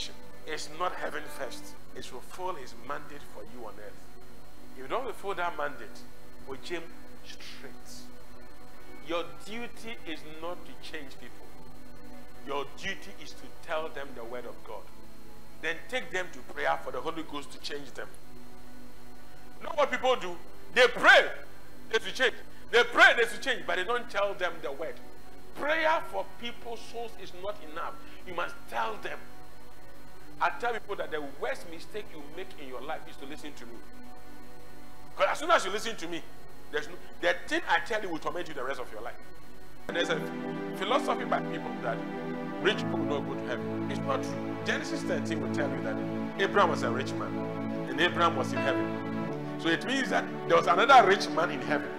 mission is not heaven first. It's fulfill his mandate for you on earth. If you don't fulfill that mandate, we Jim straight. Your duty is not to change people. Your duty is to tell them the word of God. Then take them to prayer for the Holy Ghost to change them. Know what people do? They pray, they to change. They pray, they to change, but they don't tell them the word. Prayer for people's souls is not enough. You must tell them. I tell people that the worst mistake you make in your life is to listen to me. Because as soon as you listen to me, there's no, the thing I tell you will torment you the rest of your life. And there's a philosophy by people that rich people not go to heaven. It's not true. Genesis 13 will tell you that Abraham was a rich man and Abraham was in heaven. So it means that there was another rich man in heaven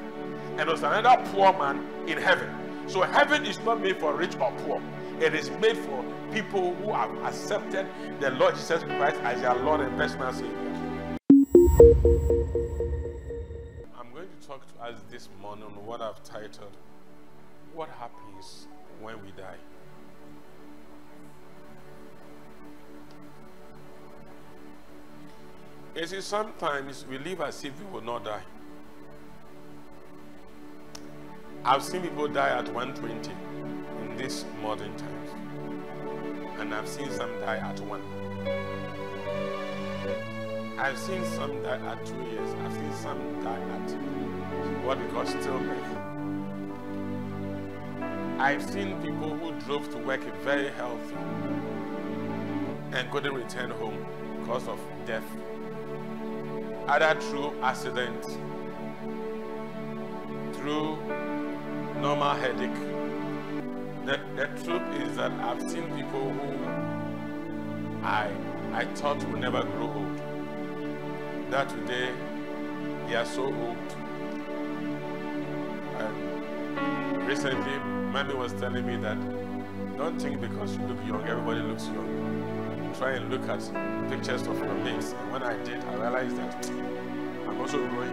and there was another poor man in heaven. So heaven is not made for rich or poor. It is made for people who have accepted the Lord Jesus Christ as their Lord and personal Savior. I'm going to talk to us this morning on what I've titled What Happens When We Die. You see, sometimes we live as if we will not die. I've seen people die at 120 in this modern times. And I've seen some die at one. I've seen some die at two years. I've seen some die at what we call. I've seen people who drove to work very healthy and couldn't return home because of death. Either through accident, through normal headache. The, the truth is that I've seen people who I I thought would never grow old. That today they are so old. And recently, Mommy was telling me that don't think because you look young, everybody looks young. Try and look at pictures of your mates. And when I did, I realized that I'm also growing.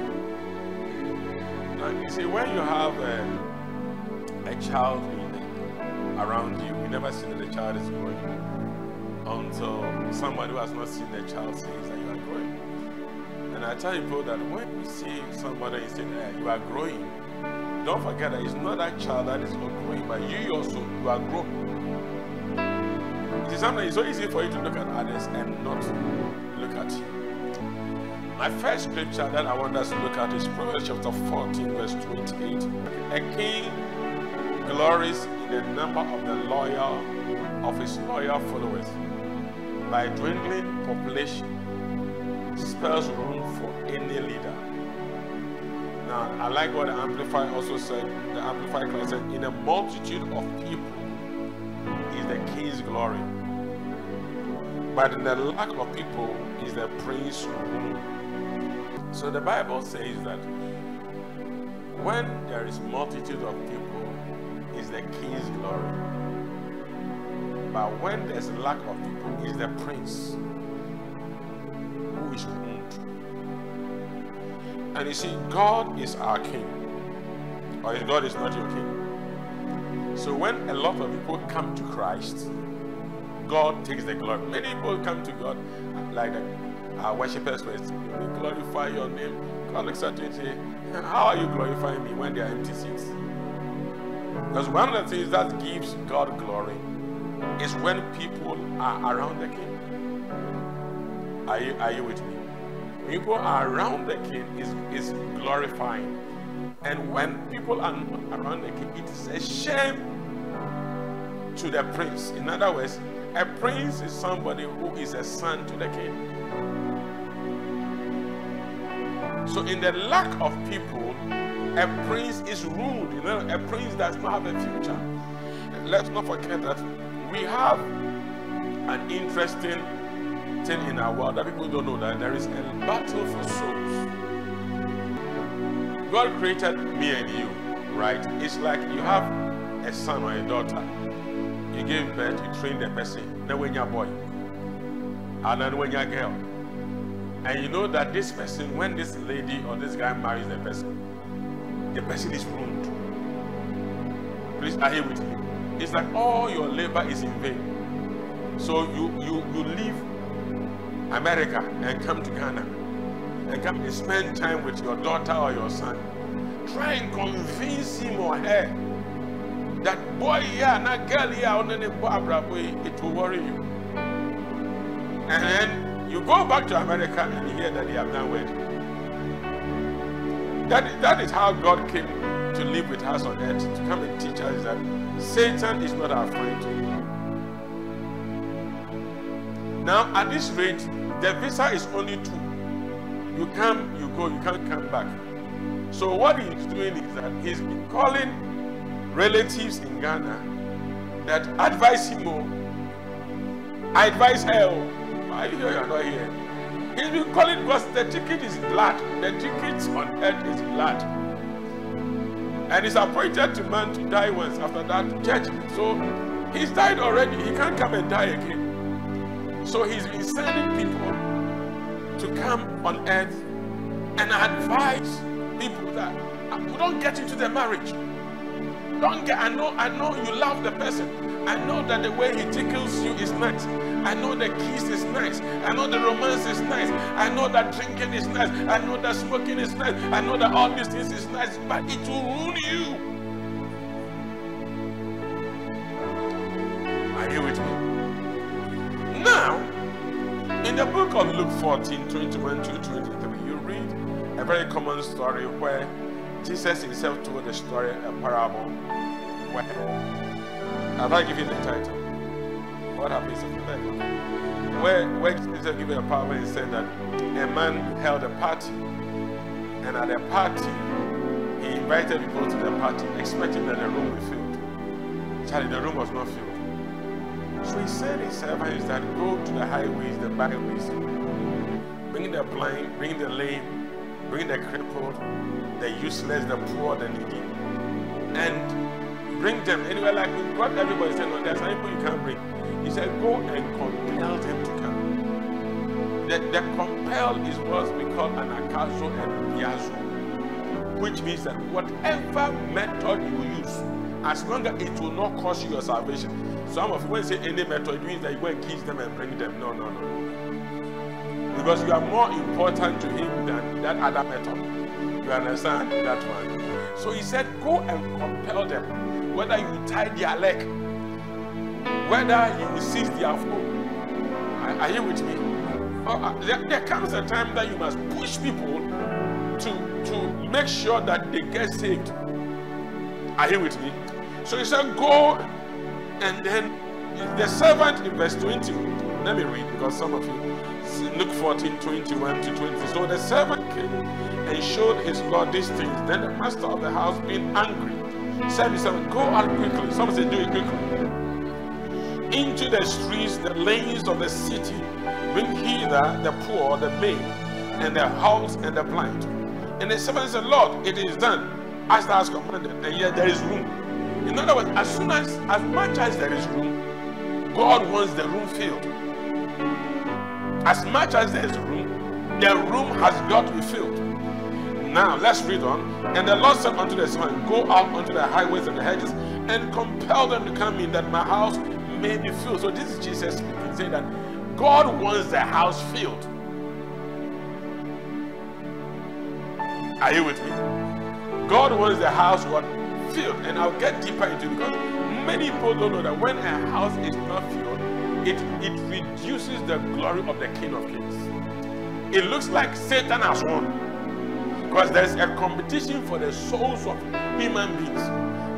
And you see, when you have a, a child around you, you never see that the child is growing until somebody who has not seen the child says that you are growing. And I tell people that when you see somebody and say that you are growing, don't forget that it's not that child that is not growing, but you also you are growing. It is something it's so easy for you to look at others and not look at you. My first scripture that I want us to look at is Proverbs chapter 14, verse 28. A king glories the number of the loyal of his loyal followers. By dwindling population, spells room for any leader. Now, I like what the Amplified also said. The Amplified Classic said, In a multitude of people is the king's glory. But in the lack of people is the prince's room. So the Bible says that when there is multitude of people, the king's glory. But when there's a lack of people, is the prince who is wound. And you see, God is our king. Or if God is not your king. So when a lot of people come to Christ, God takes the glory. Many people come to God like our worshippers were we glorify your name. God looks at you and say, How are you glorifying me when there are empty seats? Because one of the things that gives God glory is when people are around the king. Are you, are you with me? People are around the king is, is glorifying. And when people are not around the king, it is a shame to the prince. In other words, a prince is somebody who is a son to the king. So, in the lack of people, a prince is ruled. You know, a prince does not have a future. Let's not forget that we have an interesting thing in our world that people don't know that there is a battle for souls. God created me and you, right? It's like you have a son or a daughter. You give birth, you train the person. Then when you're a boy, and then when you're a girl, and you know that this person, when this lady or this guy marries the person, the person is ruined. Please, are you with me? It's like all your labor is in vain. So you you you leave America and come to Ghana and come and spend time with your daughter or your son. Try and convince him or her that boy yeah, not girl yeah, it will worry you. And then you go back to America and you hear that they have done wedding. That, that is how God came to live with us on earth, to come and teach us that Satan is not our friend. Now, at this rate, the visa is only two. You come, you go, you can't come back. So what he's doing is that he's calling relatives in Ghana that advise him more. I advise her. Oh, are you here? You're not here. He's been calling because the ticket is blood. The ticket on earth is blood. And he's appointed to man to die once after that judgment. So he's died already. He can't come and die again. So he's been sending people to come on earth and advise people that don't get into the marriage. Don't get, I know, I know you love the person. I know that the way he tickles you is nice. I know the kiss is nice. I know the romance is nice. I know that drinking is nice. I know that smoking is nice. I know that all these things is nice, but it will ruin you. Are you with me? Now, in the book of Luke 14, 21 to 23, you read a very common story where Jesus himself told a story, a parable, where have I given the title? What happens if you Where, where Jesus gave a parable and said that a man held a party, and at the party, he invited people to the party, expecting that the room would be filled. Charlie, the room was not filled. So he said his servants that go to the highways, the byways, bring the blind, bring the lame, bring the crippled, the useless, the poor, the needy, and bring them anywhere like what everybody said, no, there's some people you can't bring. He said, go and compel them to come. The, the compel is what we call an akazo and piazo, which means that whatever method you use, as long as it will not cost you your salvation. Some of you, when you say any method, it means that you go and kiss them and bring them. No, no, no. Because you are more important to him than that other method. You understand that one? So he said, Go and compel them, whether you tie their leg, whether you seize the phone. Are, are you with me? Oh, uh, there, there comes a time that you must push people to, to make sure that they get saved. Are you with me? So he said, Go and then the servant in verse 20. Let me read because some of you Luke 14, 21 to 20. So the servant came and showed his Lord these things. Then the master of the house, being angry, said to his servant, Go out quickly. Someone said, Do it quickly. Into the streets, the lanes of the city, bring hither the poor, the maid, and the halt and the blind. And the servant said, Lord, it is done as thou hast commanded, and yet there is room. In other words, as soon as, as much as there is room, God wants the room filled. As much as there is room, the room has got to be filled. Now let's read on. And the Lord said unto the servant, Go out unto the highways and the hedges and compel them to come in that my house may be filled. So this is Jesus speaking, saying that God wants the house filled. Are you with me? God wants the house what filled. And I'll get deeper into it because many people don't know that when a house is not filled, it, it reduces the glory of the King of Kings. It looks like Satan has won because there's a competition for the souls of human beings.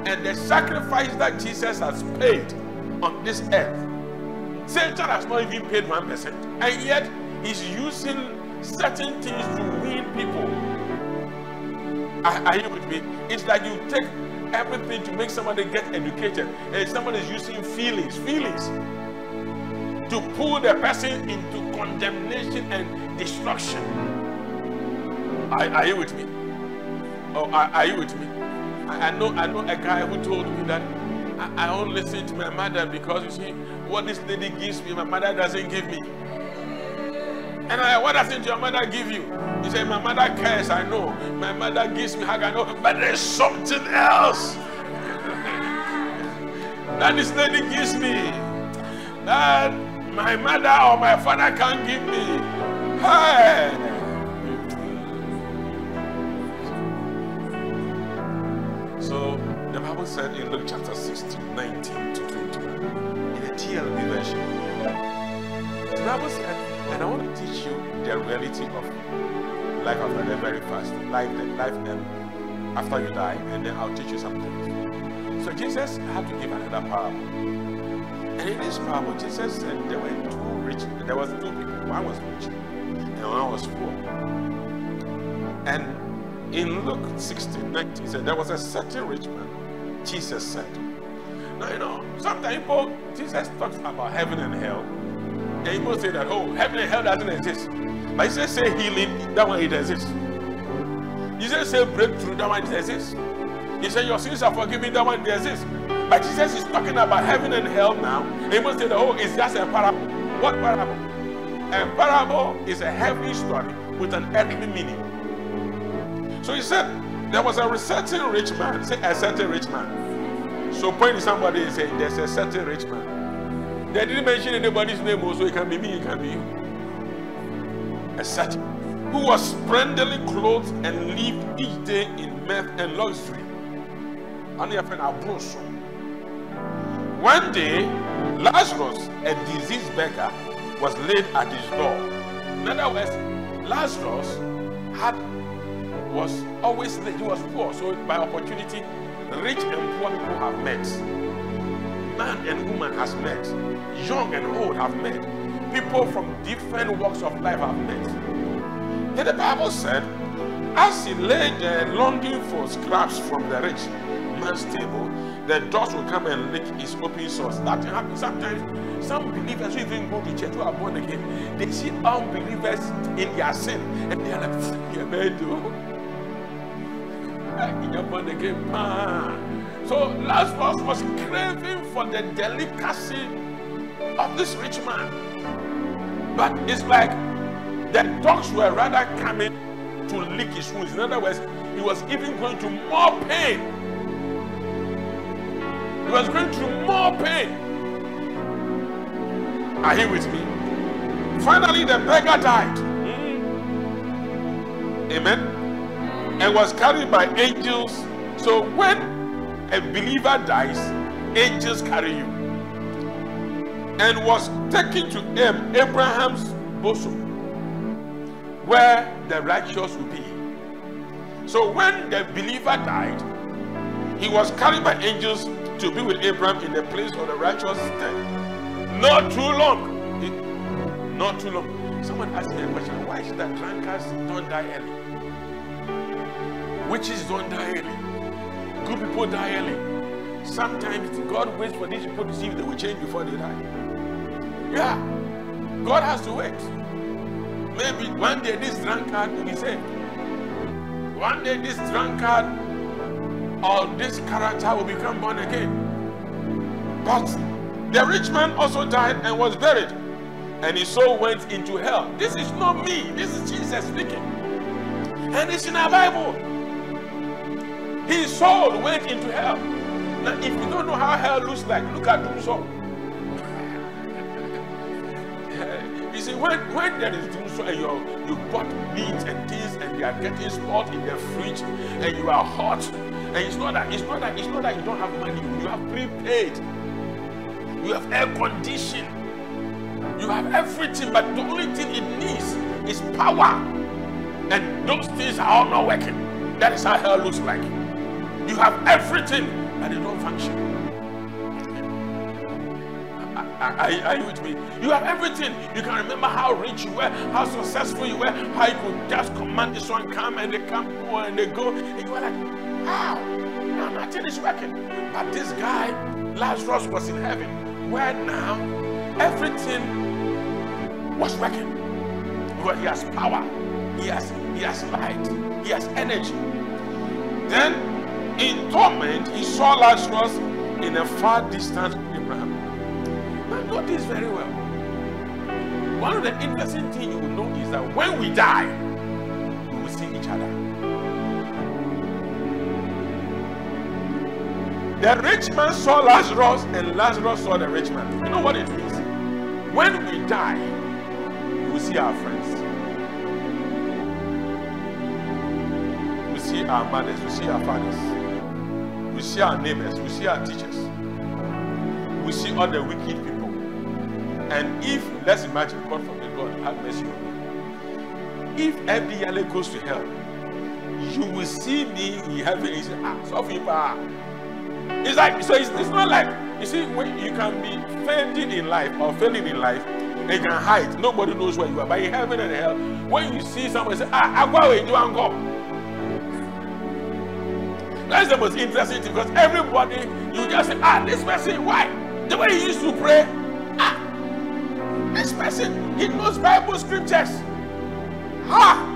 And the sacrifice that Jesus has paid on this earth, Satan has not even paid 1%. And yet, he's using certain things to win people. Are, are you with me? It's like you take everything to make somebody get educated, and somebody is using feelings. Feelings to pull the person into condemnation and destruction. Are, are you with me? Oh, are, are you with me? I, I, know I know a guy who told me that I, I don't listen to my mother because you see what this lady gives me, my mother doesn't give me. And I, what doesn't your mother give you? He said, My mother cares, I know. My mother gives me hug, I know. But there's something else that this lady gives me. That my mother or my father can't give me. Hey! Bible said in Luke chapter 16, 19 to 21, in a TLB version, the Bible said, and I want to teach you the reality of life after the very fast, life, life um, after you die, and then I'll teach you something. So Jesus had to give another parable. And in this parable, Jesus said there were two rich, there was two people. One was rich and one was poor. And in Luke 16, 19, he said there was a certain rich man, Jesus said. Now you know, sometimes people Jesus talks about heaven and hell. And people say that, oh, heaven and hell doesn't exist. But he says say healing, that one it exists. Jesus say breakthrough, that one it exists. He said your sins are forgiven, that one it exists. But Jesus is talking about heaven and hell now. And people say that, oh, it's just a parable. What parable? A parable is a heavenly story with an earthly meaning. So he said, there was a certain rich man. Say a certain rich man. So point to somebody and say, there's a certain rich man. They didn't mention anybody's name, also it can be me, it can be you. A certain who was splendidly clothed and lived each day in mirth and luxury. And your friend Abroso. One day, Lazarus, a diseased beggar, was laid at his door. In other words, Lazarus had was always he was poor, so by opportunity, rich and poor people have met. Man and woman has met. Young and old have met. People from different walks of life have met. Then the Bible said, as he lay there longing for scraps from the rich man's table, the dogs will come and lick his open sores. That happens sometimes. Some believers who even go to church who are born again, they see unbelievers in their sin and they are like, yeah, man, So Lazarus was craving for the delicacy of this rich man. But it's like the dogs were rather coming to lick his wounds. In other words, he was even going to more pain. He was going through more pain. Are you with me? Finally, the beggar died. Hmm. Amen. And was carried by angels. So when a believer dies, angels carry you. And was taken to Abraham's bosom, where the righteous will be. So when the believer died, he was carried by angels to be with Abraham in the place of the righteous dead. Not too long. It- not too long. Someone asked me a question. Why should the drunkards don't die early? Witches don't die early. Good people die early. Sometimes God waits for these people to see if they will change before they die. Yeah. God has to wait. Maybe one day this drunkard will be saved. One day this drunkard or this character will become born again. But the rich man also died and was buried, and his soul went into hell. This is not me, this is Jesus speaking. And it's in our Bible. His soul went into hell. Now, if you don't know how hell looks like, look at dumsor. You see, when, when there is dumsor and you you bought meat and things and they are getting spoiled in the fridge and you are hot, and it's not that it's not that it's not that you don't have money, you have prepaid, you have air condition, you have everything, but the only thing it needs is power. And those things are all not working. That is how hell looks like. You have everything, but they don't function. Are, are- you with me? You have everything. You can remember how rich you were, how successful you were, how you could just command this one come and they come go and they go. And you were like, how? Now nothing is working. But this guy, Lazarus, was in heaven, where now everything was working. Because he has power, he has he has light, he has energy. Then in torment, he saw Lazarus in a far distance from Abraham. Now, know this very well. One of the interesting things you will know is that when we die, we will see each other. The rich man saw Lazarus, and Lazarus saw the rich man. You know what it means? When we die, we will see our friends. We see our mothers, we see our fathers, we see our neighbors, we see our teachers, we see all the wicked people. And if, let's imagine, God forbid, God have mercy on me. If every yearly goes to hell, you will see me in heaven. He said, ah, so people It's like, so it's, it's not like, you see, when you can be failing in life or failing in life, they can hide. Nobody knows where you are. But in heaven and hell, when you see someone say, ah, I go away, you and go. That's the most interesting thing because everybody, you just say, ah, this person, why? The way he used to pray, ah, this person, he knows Bible scriptures. Ha!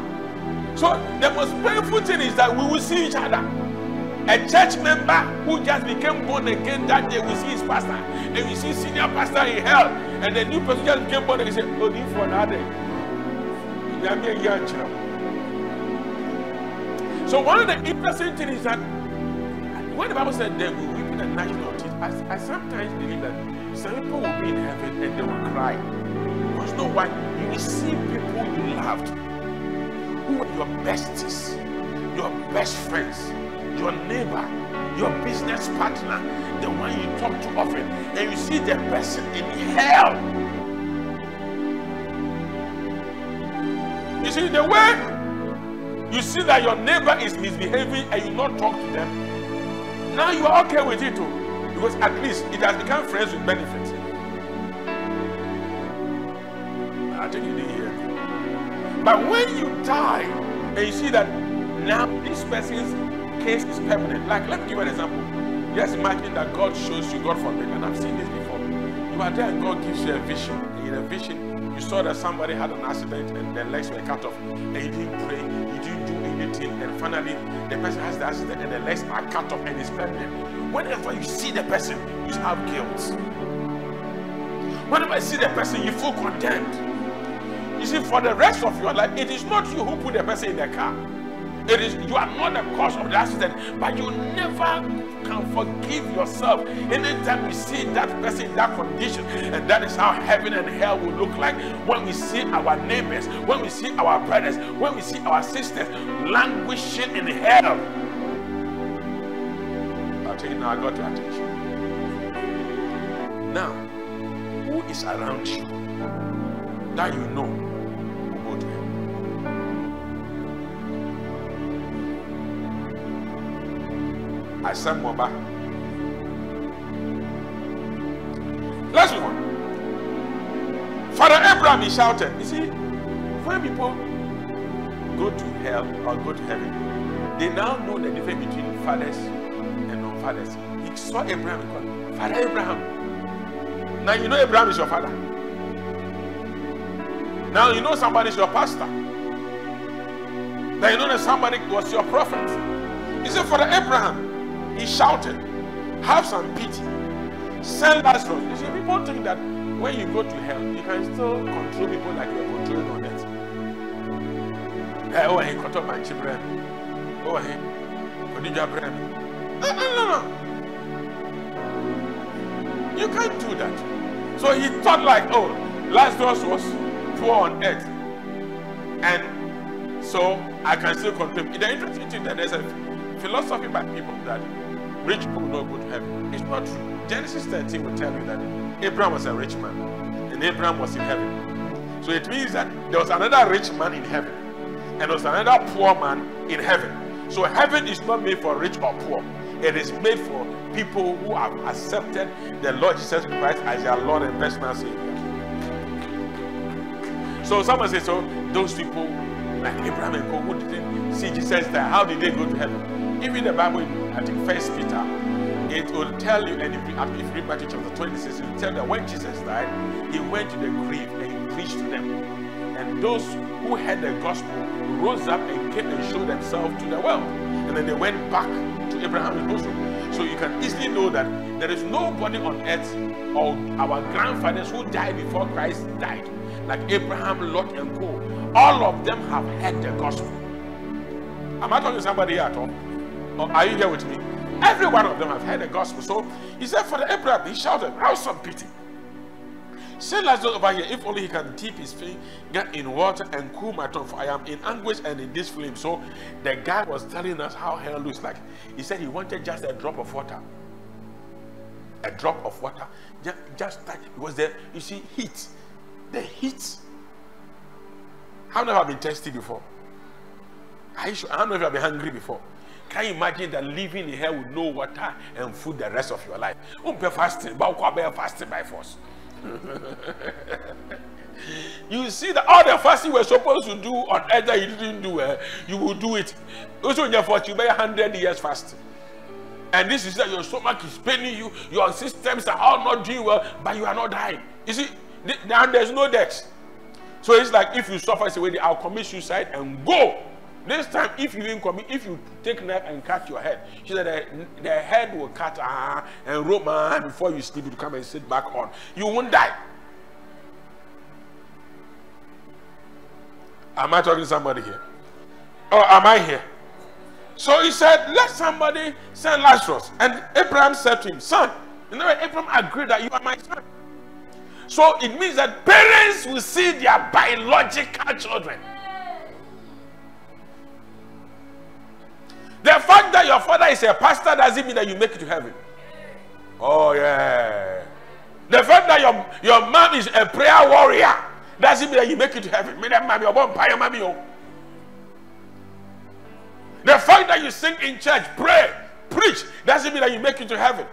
So the most painful thing is that we will see each other. A church member who just became born again that day, we see his pastor, and we see senior pastor in hell, and the new person just became born again. Say, "Oh, this for another." So one of the interesting things is that when the Bible said they will weep in the national teeth, I, I sometimes believe that some people will be in heaven and they will cry. Because you know why? You will see people you loved who are your besties, your best friends, your neighbor, your business partner, the one you talk to often, and you see the person in hell. You see, the way you see that your neighbor is misbehaving and you not talk to them, now you are okay with it too. Because at least it has become friends with benefits. I think you did hear. But when you die and you see that now this person's case is permanent. Like, let me give you an example. Just imagine that God shows you, God forbid, and I've seen this before. You are there and God gives you a vision. In a vision, you saw that somebody had an accident and their legs were cut off. And you didn't pray, you didn't do anything. And finally, the person has the accident and the legs are cut off and is permanent. Whenever you see the person, you have guilt. Whenever you see the person, you feel condemned You see, for the rest of your life, it is not you who put the person in the car. It is you are not the cause of the accident, but you never can forgive yourself anytime you see that person in that condition. And that is how heaven and hell will look like when we see our neighbors, when we see our brothers, when we see our sisters languishing in hell. I think now I got your attention. Now, who is around you that you know asɛm wɔ ba let's move on. Father abraham he shouted you see when people go to hell or go to heaven they now know the difference between fathers and non-fathers. He saw abraham and called father abraham now you know abraham is your father. Now you know somebody is your pastor. Now you know that somebody was your prophet. He said father abraham he shouted, Have some pity. Send Lazarus. You see, people think that when you go to hell, you can still control people like you're controlling on earth. Eh, oh, hey, oh, he cut off my children. Oh, he, what did you bring? No, no, no, no. You can't do that. So he thought like, oh, Lazarus was poor on earth. And so I can still control. The interesting thing that there's a philosophy by people that rich people not go to heaven. It's not true. Genesis 13 will tell you that Abraham was a rich man and Abraham was in heaven. So it means that there was another rich man in heaven and there was another poor man in heaven. So heaven is not made for rich or poor. It is made for people who have accepted the Lord Jesus Christ as their Lord and personal Savior. So someone says, so those people like Abraham and Co who didn't see Jesus there, how did they go to heaven? Even the Bible, I think First Peter, it will tell you, and if you, you read Matthew chapter 26, it will tell you that when Jesus died, he went to the grave and he preached to them. And those who heard the gospel rose up and came and showed themselves to the world. And then they went back to Abraham's bosom. So you can easily know that there is nobody on earth or our grandfathers who died before Christ died, like Abraham, Lot, and Co. All of them have heard the gospel. Am I talking to somebody here at all? Or are you here with me? Every one of them have heard the gospel. So he said, For the Abraham, he shouted, Have some pity. Send Lazarus over here. If only he can dip his finger in water and cool my tongue, for I am in anguish and in this flame. So the guy was telling us how hell looks like. He said he wanted just a drop of water. A drop of water. Just, just that was there, you see, heat. The heat. How many have been thirsty before? How many of you have been hungry before? Can you imagine that living in hell with no water and food the rest of your life? Don't be fasting, but fasting by force. you see that all the fasting were supposed to do on earth that you didn't do, uh, you will do it. Also, in your fortune, you may 100 years fasting. And this is that your stomach is paining you, your systems are all not doing well, but you are not dying. You see, now there's no death. So it's like if you suffer, say, I'll commit suicide and go. This time, if you even commit, if you take knife and cut your head, she said the, the head will cut uh, and rope uh, before you sleep, you come and sit back on. You won't die. Am I talking to somebody here? Or am I here? So he said, Let somebody send Lazarus. And Abraham said to him, Son, you know, Abraham agreed that you are my son. So it means that parents will see their biological children. The fact that your father is a pastor doesn't mean that you make it to heaven. Oh, yeah. The fact that your, your mom is a prayer warrior doesn't mean that you make it to heaven. The fact that you sing in church, pray, preach, doesn't mean that you make it to heaven.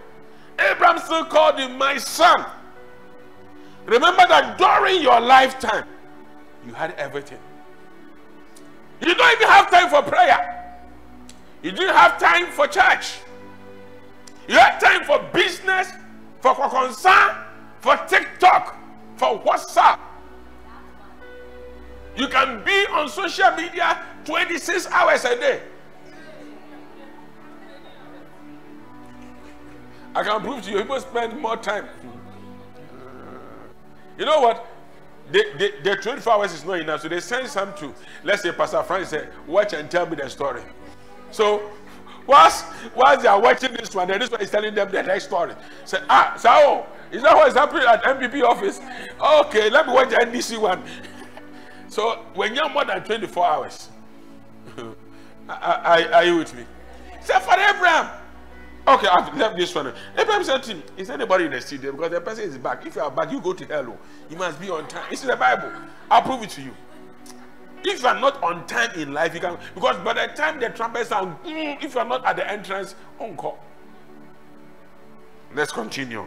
Abraham still called him my son. Remember that during your lifetime, you had everything. You don't even have time for prayer. You didn't have time for church. You had time for business, for concern, for TikTok, for WhatsApp. You can be on social media 26 hours a day. I can prove to you, people spend more time. You know what? The, the, the 24 hours is not enough, so they send some to, let's say, Pastor Frank say, watch and tell me the story. So whilst whilst they are watching this one, this one is telling them the next story. Say, ah, so oh, is that what is happening at NPP office? Okay, let me watch the NDC one. so when you're more than 24 hours, are, are, you with me? Say, for Abraham. Okay, I've left this one. Abraham said to him, Is anybody in the studio? Because the person is back. If you are back, you go to hell. You must be on time. It's in the Bible. I'll prove it to you. If you are not on time in life, you can because by the time the trumpet sound, mm, if you are not at the entrance, encore. Let's continue.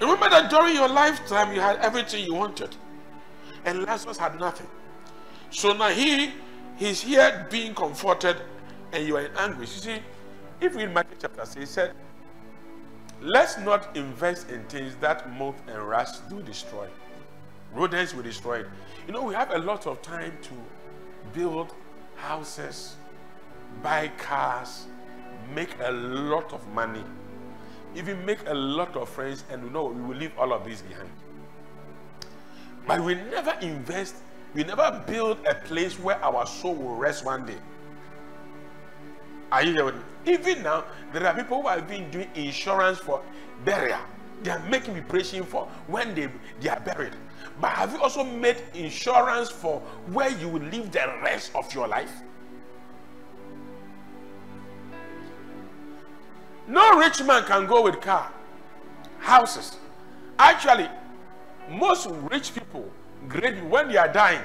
Remember that during your lifetime you had everything you wanted, and Lazarus had nothing. So now he he's here being comforted, and you are in anguish. You see, if we read Matthew chapter 6, he said, Let's not invest in things that moth and rust do destroy. Rodents will destroy it. You know, we have a lot of time to build houses, buy cars, make a lot of money, even make a lot of friends, and you know we will leave all of this behind. But we never invest, we never build a place where our soul will rest one day. Are you me? Even now, there are people who have been doing insurance for burial. They are making preparation for when they, they are buried. But have you also made insurance for where you will live the rest of your life? No rich man can go with car, houses. Actually, most rich people, great when they are dying,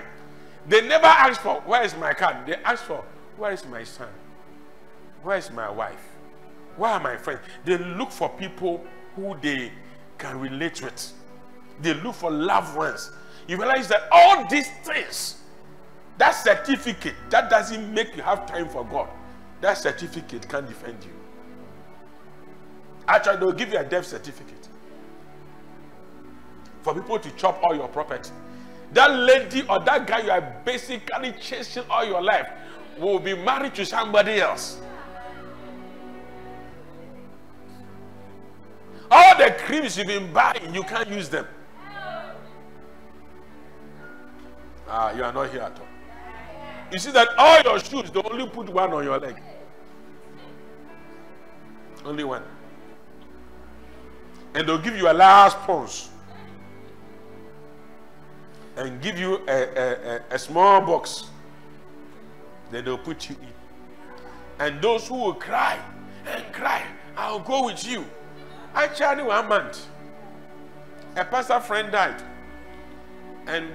they never ask for where is my car. They ask for where is my son, where is my wife, where are my friends. They look for people who they can relate with they look for loved ones. You realize that all these things, that certificate, that doesn't make you have time for God. That certificate can't defend you. Actually, they'll give you a death certificate for people to chop all your property. That lady or that guy you are basically chasing all your life will be married to somebody else. All the creams you've been buying, you can't use them. Ah, you are not here at all. You see that all your shoes, they only put one on your leg. Only one. And they'll give you a last pulse and give you a, a, a, a small box. Then they'll put you in. And those who will cry and cry, I'll go with you. I Actually, one month, a pastor friend died. And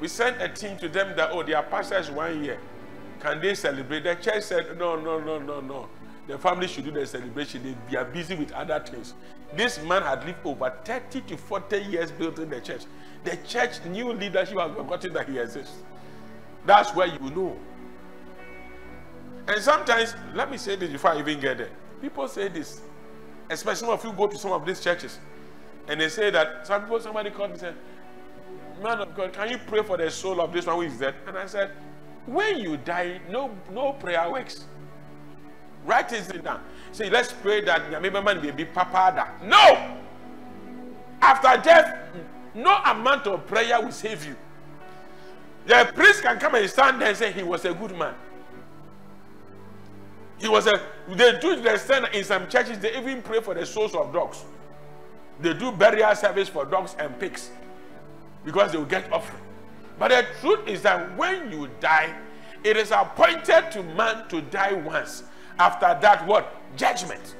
we sent a team to them that, oh, their pastor is one year. Can they celebrate? The church said, no, no, no, no, no. The family should do the celebration. They, are busy with other things. This man had lived over 30 to 40 years building the church. The church, new leadership has forgotten that he exists. That's where you know. And sometimes, let me say this before I even get there. People say this, especially if you go to some of these churches, and they say that some people, somebody called me and said, Man of God, can you pray for the soul of this one who is dead? And I said, When you die, no, no prayer works. Write it down. Say, let's pray that Yamiba man will be papada. No! After death, no amount of prayer will save you. The priest can come and stand there and say he was a good man. He was a. They do the stand in some churches. They even pray for the souls of dogs. They do burial service for dogs and pigs because they will get offering. But the truth is that when you die, it is appointed to man to die once. After that, what? Judgment.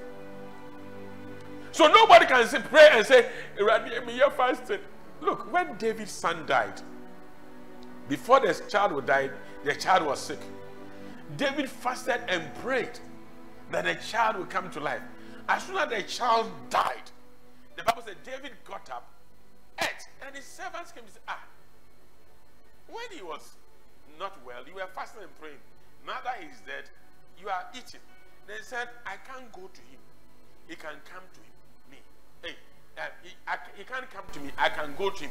So nobody can say, pray and say, you're fasting. Look, when David's son died, before the child would die, the child was sick. David fasted and prayed that the child would come to life. As soon as the child died, the Bible said David got up, ate, and his servants came and said, Ah, when he was not well, you were fasting and praying. Now that he's dead, you are eating. They said, I can't go to him. He can come to him, me. Hey, uh, he, I, he can't come to me. I can go to him.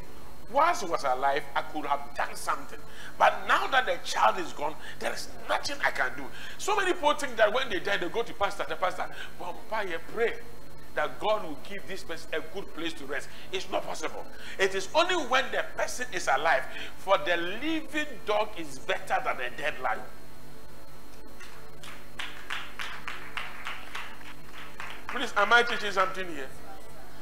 Whilst he was alive, I could have done something. But now that the child is gone, there is nothing I can do. So many people think that when they die, they go to pastor, the pastor, Vampire, pray that God will give this person a good place to rest. It's not possible. It is only when the person is alive. For the living dog is better than a dead lion. Please, am I teaching something here?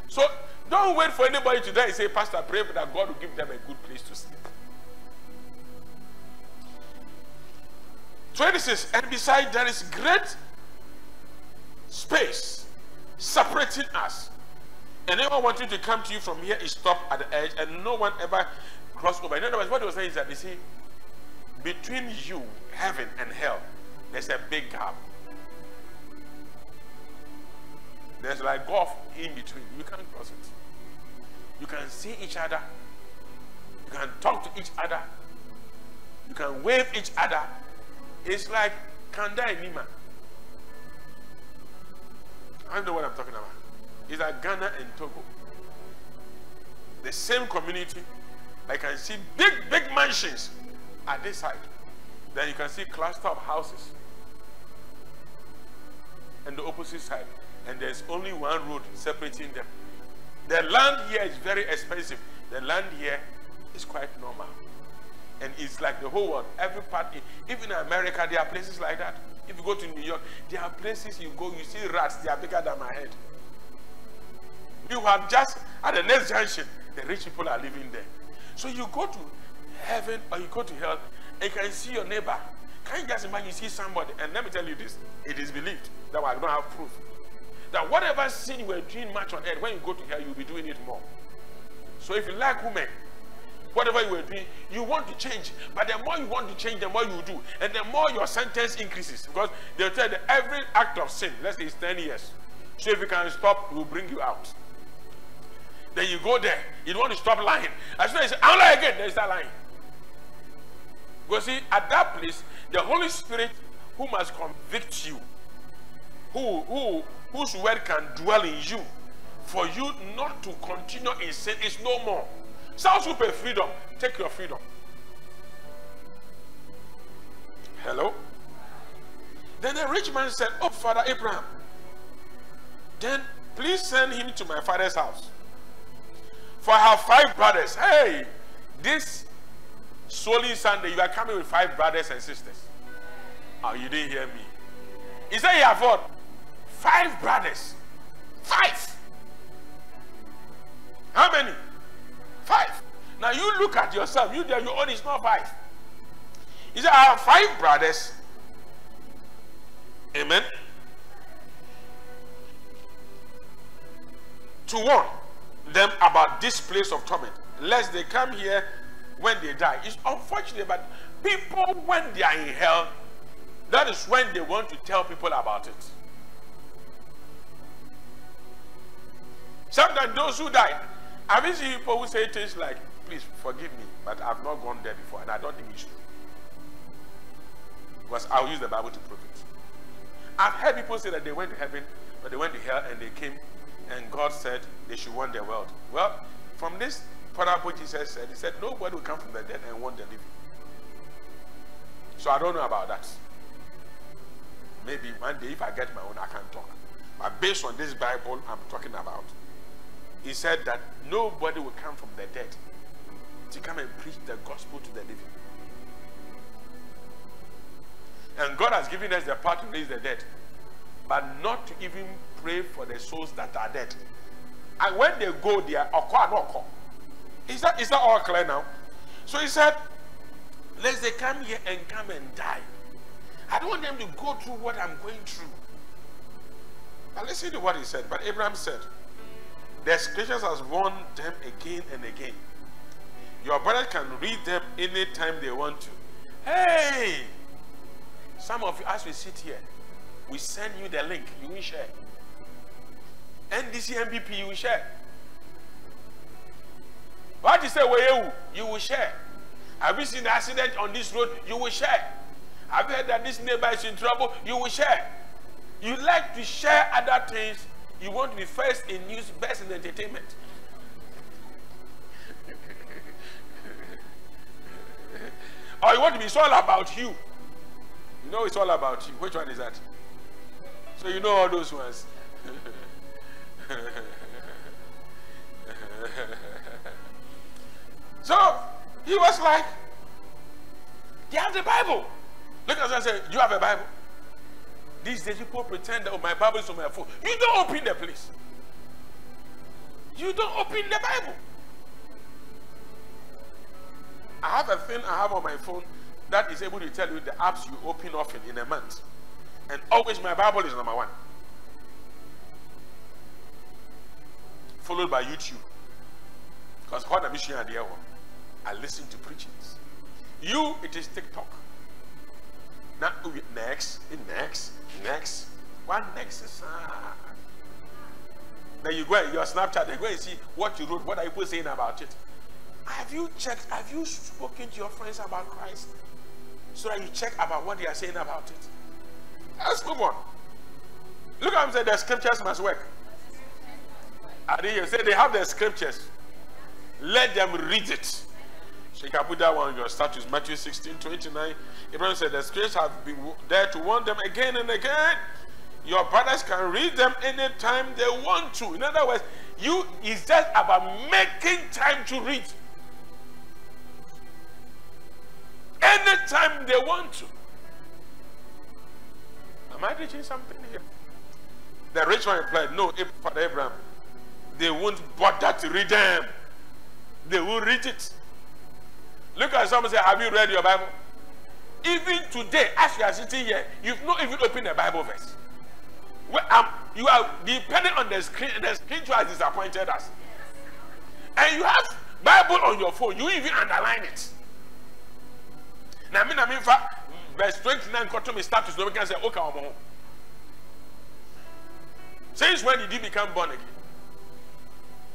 So don't wait for anybody to die and say, Pastor, pray for that God will give them a good place to sleep. 26. And beside there is great space separating us. And anyone wanting to come to you from here is stopped at the edge, and no one ever cross over. In other words, what he was saying is that you see, between you, heaven, and hell, there's a big gap. There's like gulf in between. You can't cross it. You can see each other. You can talk to each other. You can wave each other. It's like Kanda and Nima. I know what I'm talking about. It's like Ghana and Togo. The same community. I can see big, big mansions at this side. Then you can see cluster of houses. And the opposite side and there's only one road separating them. The land here is very expensive. The land here is quite normal. And it's like the whole world. Every part, even in America, there are places like that. If you go to New York, there are places you go, you see rats, they are bigger than my head. You have just, at the next junction, the rich people are living there. So you go to heaven or you go to hell, and you can see your neighbor. Can you just imagine you see somebody? And let me tell you this, it is believed that I don't have proof that whatever sin you were doing much on earth, when you go to hell, you'll be doing it more. So if you like women, whatever you were doing, you want to change. But the more you want to change, the more you do. And the more your sentence increases. Because they'll tell you every act of sin, let's say it's 10 years. So if you can stop, we'll bring you out. Then you go there. You don't want to stop lying. As soon as you say, I'll lie again, then you start lying. Because see, at that place, the Holy Spirit who must convict you, who, who whose word can dwell in you for you not to continue in sin is no more. South Super freedom. Take your freedom. Hello? Then the rich man said, Oh, Father Abraham, then please send him to my father's house. For I have five brothers. Hey, this Soli Sunday, you are coming with five brothers and sisters. Oh, you didn't hear me. He said, You have what? Five brothers. Five. How many? Five. Now you look at yourself. You there, your own is not five. He said, I have five brothers. Amen. To warn them about this place of torment, lest they come here when they die. It's unfortunate, but people, when they are in hell, that is when they want to tell people about it. Sometimes those who die, have you seen people who say things like, please forgive me, but I've not gone there before, and I don't think it's true. Because I'll use the Bible to prove it. I've heard people say that they went to heaven, but they went to hell and they came, and God said they should want their world. Well, from this parable Jesus said, he said, nobody will come from the dead and want the living. So I don't know about that. Maybe one day if I get my own, I can talk. But based on this Bible I'm talking about, he said that nobody will come from the dead to come and preach the gospel to the living. And God has given us the power to raise the dead, but not to even pray for the souls that are dead. And when they go there, occur not occur. Is that, is that all clear now? So he said, Let's they come here and come and die. I don't want them to go through what I'm going through. But listen to what he said. But Abraham said, The scriptures has warned them again and again. Your brothers can read them anytime they want to. Hey! Some of you, as we sit here, we send you the link. You will share. NDC NPP, you will share. What you say, where you will share. Have you seen the accident on this road? You will share. Have you heard that this neighbor is in trouble? You will share. You like to share other things. You want to be first in news, best in entertainment. or you want to be it's all about you. You know it's all about you. Which one is that? So you know all those ones. so he was like, they have the Bible. Look at us and say, you have a Bible? These days people pretend that oh, my Bible is on my phone. You don't open the place. You don't open the Bible. I have a thing I have on my phone that is able to tell you the apps you open often in a month. And always my Bible is number one. Followed by YouTube. Because what I'm idea I listen to preachings. You, it is TikTok. Now, next, next, next. What next is. Ah. Then you go your Snapchat, they go and see what you wrote, what are people saying about it. Have you checked, have you spoken to your friends about Christ? So that you check about what they are saying about it. Let's move on. Look at them say the scriptures must work. I didn't say they have the scriptures. Let them read it. You can put that one on your status. Matthew 16, 29. Abraham said, The scriptures have been there to warn them again and again. Your brothers can read them anytime they want to. In other words, you it's just about making time to read. Anytime they want to. Am I teaching something here? The rich man replied, No, Father Abraham, they won't bother to read them. They will read it. Look at someone say, Have you read your Bible? Even today, as you are sitting here, you've not even opened a Bible verse. Well, um, you are depending on the screen, the screen has disappointed us. And you have Bible on your phone, you even underline it. Now, I mean, I mean, verse 29 got to me status, no one can say, okay, home. Since when did you become born again?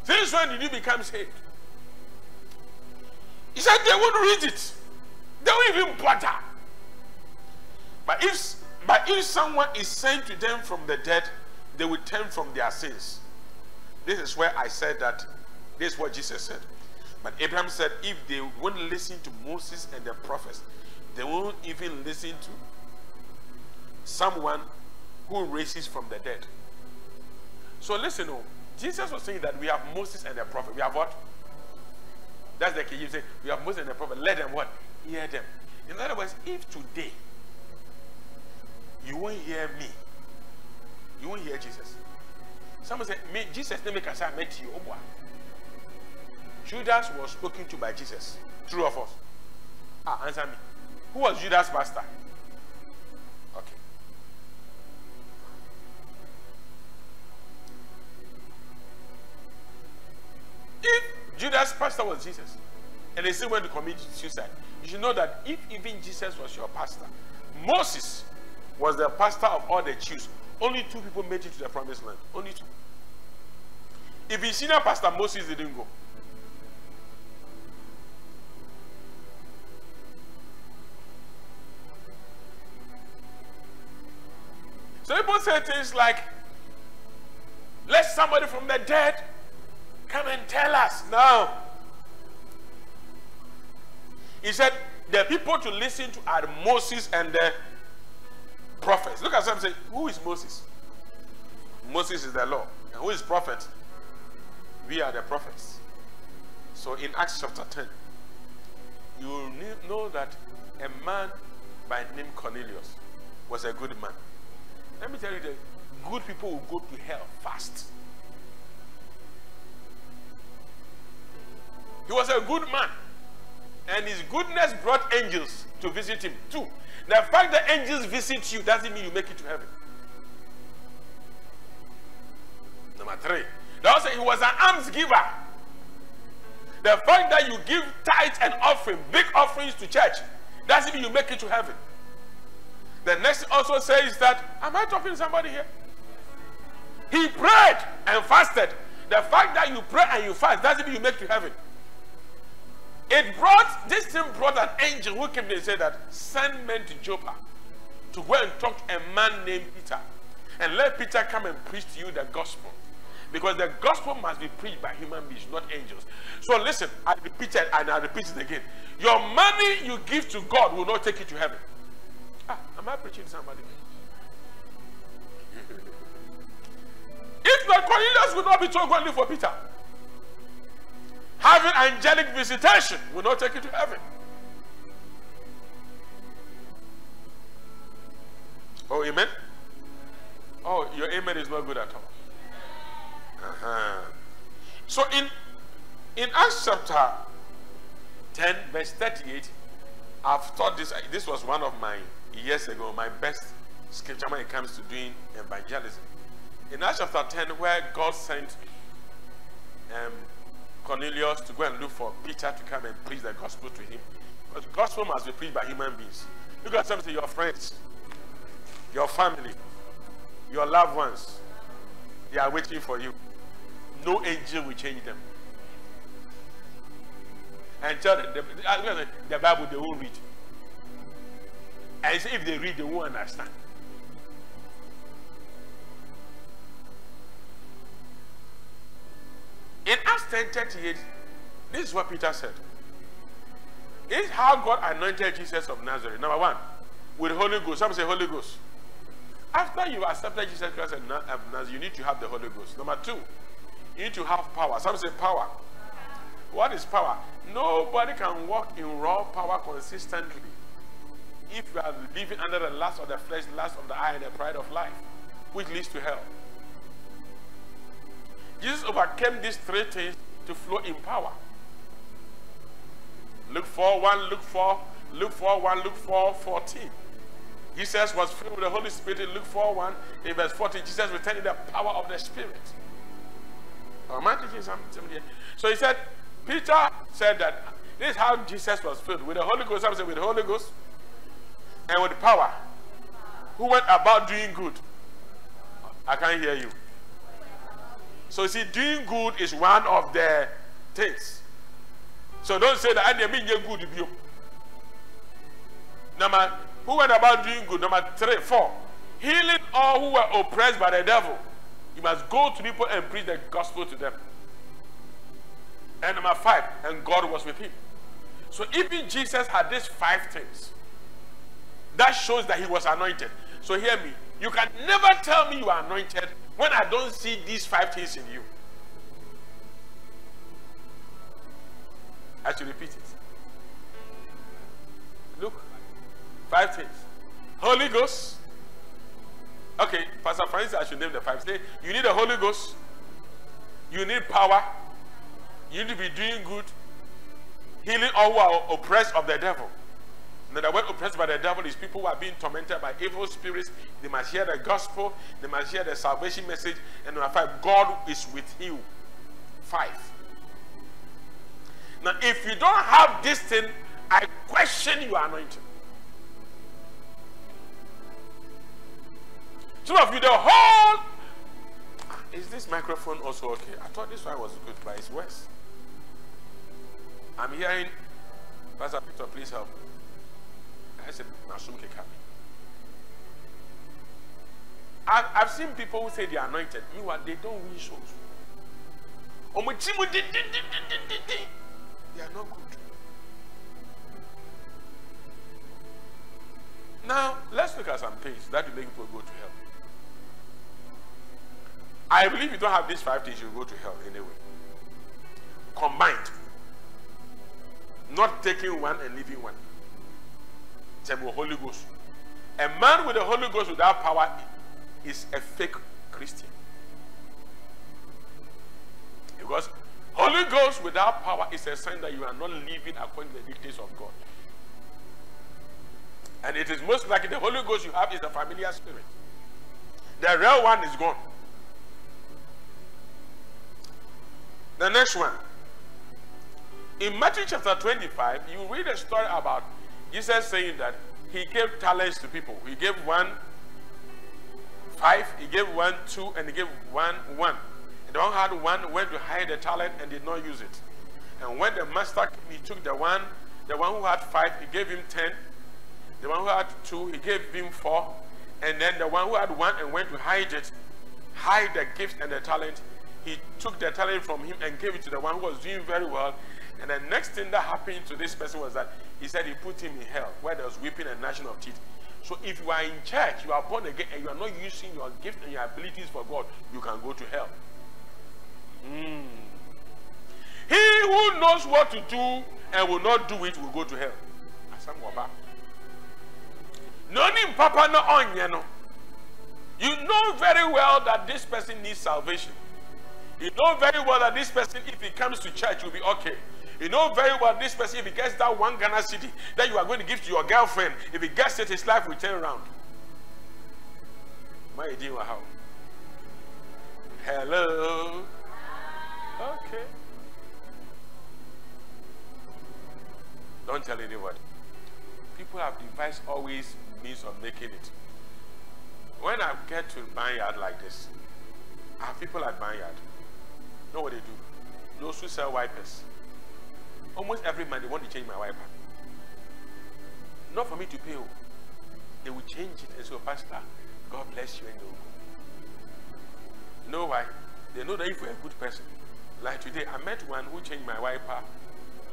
Since when did you become saved? Said they won't read it. They won't even bother. But if, but if someone is sent to them from the dead, they will turn from their sins. This is where I said that. This is what Jesus said. But Abraham said, if they won't listen to Moses and the prophets, they won't even listen to someone who raises from the dead. So listen, oh, Jesus was saying that we have Moses and the prophet. We have what? That's the key. You say, we have Moses and the prophet. Let them what? Hear them. In other words, if today you won't hear me, you won't hear Jesus. Someone said, me, Jesus can say I met you. Oh, Judas was spoken to by Jesus. True or false? Ah, answer me. Who was Judas' pastor? Okay. If Judas' pastor was Jesus, and they still went to commit suicide, you should know that if even Jesus was your pastor, Moses was the pastor of all the Jews. Only two people made it to the promised land. Only two. If his senior pastor Moses didn't go, So people say things like, let somebody from the dead come and tell us. now. He said, the people to listen to are Moses and the prophets. Look at some say, who is Moses? Moses is the law. And who is prophet? We are the prophets. So in Acts chapter 10, you will know that a man by name Cornelius was a good man. Let me tell you that good people will go to hell fast. He was a good man. And his goodness brought angels to visit him too. The fact that angels visit you doesn't mean you make it to heaven. Number three, they also he was an alms giver. The fact that you give tithes and offering, big offerings to church, doesn't mean you make it to heaven. The next also says that, am I talking to somebody here? He prayed and fasted. The fact that you pray and you fast doesn't mean you make it to heaven. It brought, this thing brought an angel who came and said that, send men to Joppa to go and talk to a man named Peter. And let Peter come and preach to you the gospel. Because the gospel must be preached by human beings, not angels. So listen, I repeat it and I repeat it again. Your money you give to God will not take you to heaven. Ah, am I preaching to somebody? if not, Cornelius would not be told only for Peter having angelic visitation will not take you to heaven. Oh, amen? Oh, your amen is not good at all. Uh-huh. So in in Acts chapter 10, verse 38, I've taught this. This was one of my years ago, my best scripture when it comes to doing evangelism. In Acts chapter 10, where God sent um, Cornelius to go and look for Peter to come and preach the gospel to him. Because the gospel must be preached by human beings. Look at something your friends, your family, your loved ones. They are waiting for you. No angel will change them. And tell them the, the Bible they won't read. And if they read, they won't understand. In Acts 10 38, this is what Peter said. Is how God anointed Jesus of Nazareth. Number one, with Holy Ghost. Some say Holy Ghost. After you accepted Jesus Christ of Nazareth, you need to have the Holy Ghost. Number two, you need to have power. Some say power. What is power? Nobody can walk in raw power consistently if you are living under the lust of the flesh, lust of the eye, and the pride of life, which leads to hell. Jesus overcame these three things to flow in power. Luke 4 1, Luke 4, Luke 4 1, Luke 4 14. Jesus was filled with the Holy Spirit in Luke 4 1. In verse 14, Jesus returned the power of the Spirit. Am I teaching? So he said, Peter said that this is how Jesus was filled with the Holy Ghost. I said, with the Holy Ghost and with power. Who went about doing good. I can't hear you. So you see, doing good is one of the things. So don't say that ah, I mean you're good you. Number who went about doing good? Number three, four. Healing all who were oppressed by the devil. You must go to people and preach the gospel to them. And number five, and God was with him. So even Jesus had these five things. That shows that he was anointed. So hear me. You can never tell me you are anointed when I don't see these five things in you. I should repeat it. Look, five things. Holy Ghost. Okay, Pastor Francis, I should name the five. Say, you need the Holy Ghost. You need power. You need to be doing good, healing all who are oppressed of the devil. Now, the word oppressed by the devil is people who are being tormented by evil spirits. They must hear the gospel, they must hear the salvation message, and number five, God is with you. Five. Now, if you don't have this thing, I question your anointing. Some of you, the whole. Ah, is this microphone also okay? I thought this one was good, but it's worse. I'm hearing. Pastor Peter, please help. I said, Nasum I've, seen people who say they are anointed. Meanwhile, they don't win souls. They are not good. Now, let's look at some things that will make people go to hell. I believe you don't have these five things, you go to hell anyway. Combined. Not taking one and leaving one. With Holy Ghost. A man with the Holy Ghost without power is a fake Christian. Because Holy Ghost without power is a sign that you are not living according to the dictates of God. And it is most likely the Holy Ghost you have is a familiar spirit. The real one is gone. The next one. In Matthew chapter 25, you read a story about Jesus saying that he gave talents to people. He gave one five, he gave one two, and he gave one one. And the one had one went to hide the talent and did not use it. And when the master came, he took the one, the one who had five, he gave him ten. The one who had two, he gave him four. And then the one who had one and went to hide it, hide the gift and the talent, he took the talent from him and gave it to the one who was doing very well. And the next thing that happened to this person was that he said he put him in hell where there was weeping and gnashing of teeth. So if you are in church, you are born again, and you are not using your gift and your abilities for God, you can go to hell. Mm. He who knows what to do and will not do it will go to hell. You know very well that this person needs salvation. You know very well that this person, if he comes to church, will be okay. You know very well this person, if he gets that one Ghana cedi that you are going to give to your girlfriend, if he gets it, his life will turn around. My dear, how? Hello. Okay. Don't tell anybody. People have devised always means of making it. When I get to my yard like this, I have people at my yard. Know what they do? Those who sell wipers. Almost every man, they want to change my wiper. Not for me to pay. Oh. They will change it and say, Pastor, God bless you and You know why? They know that if you're a good person. Like today, I met one who changed my wiper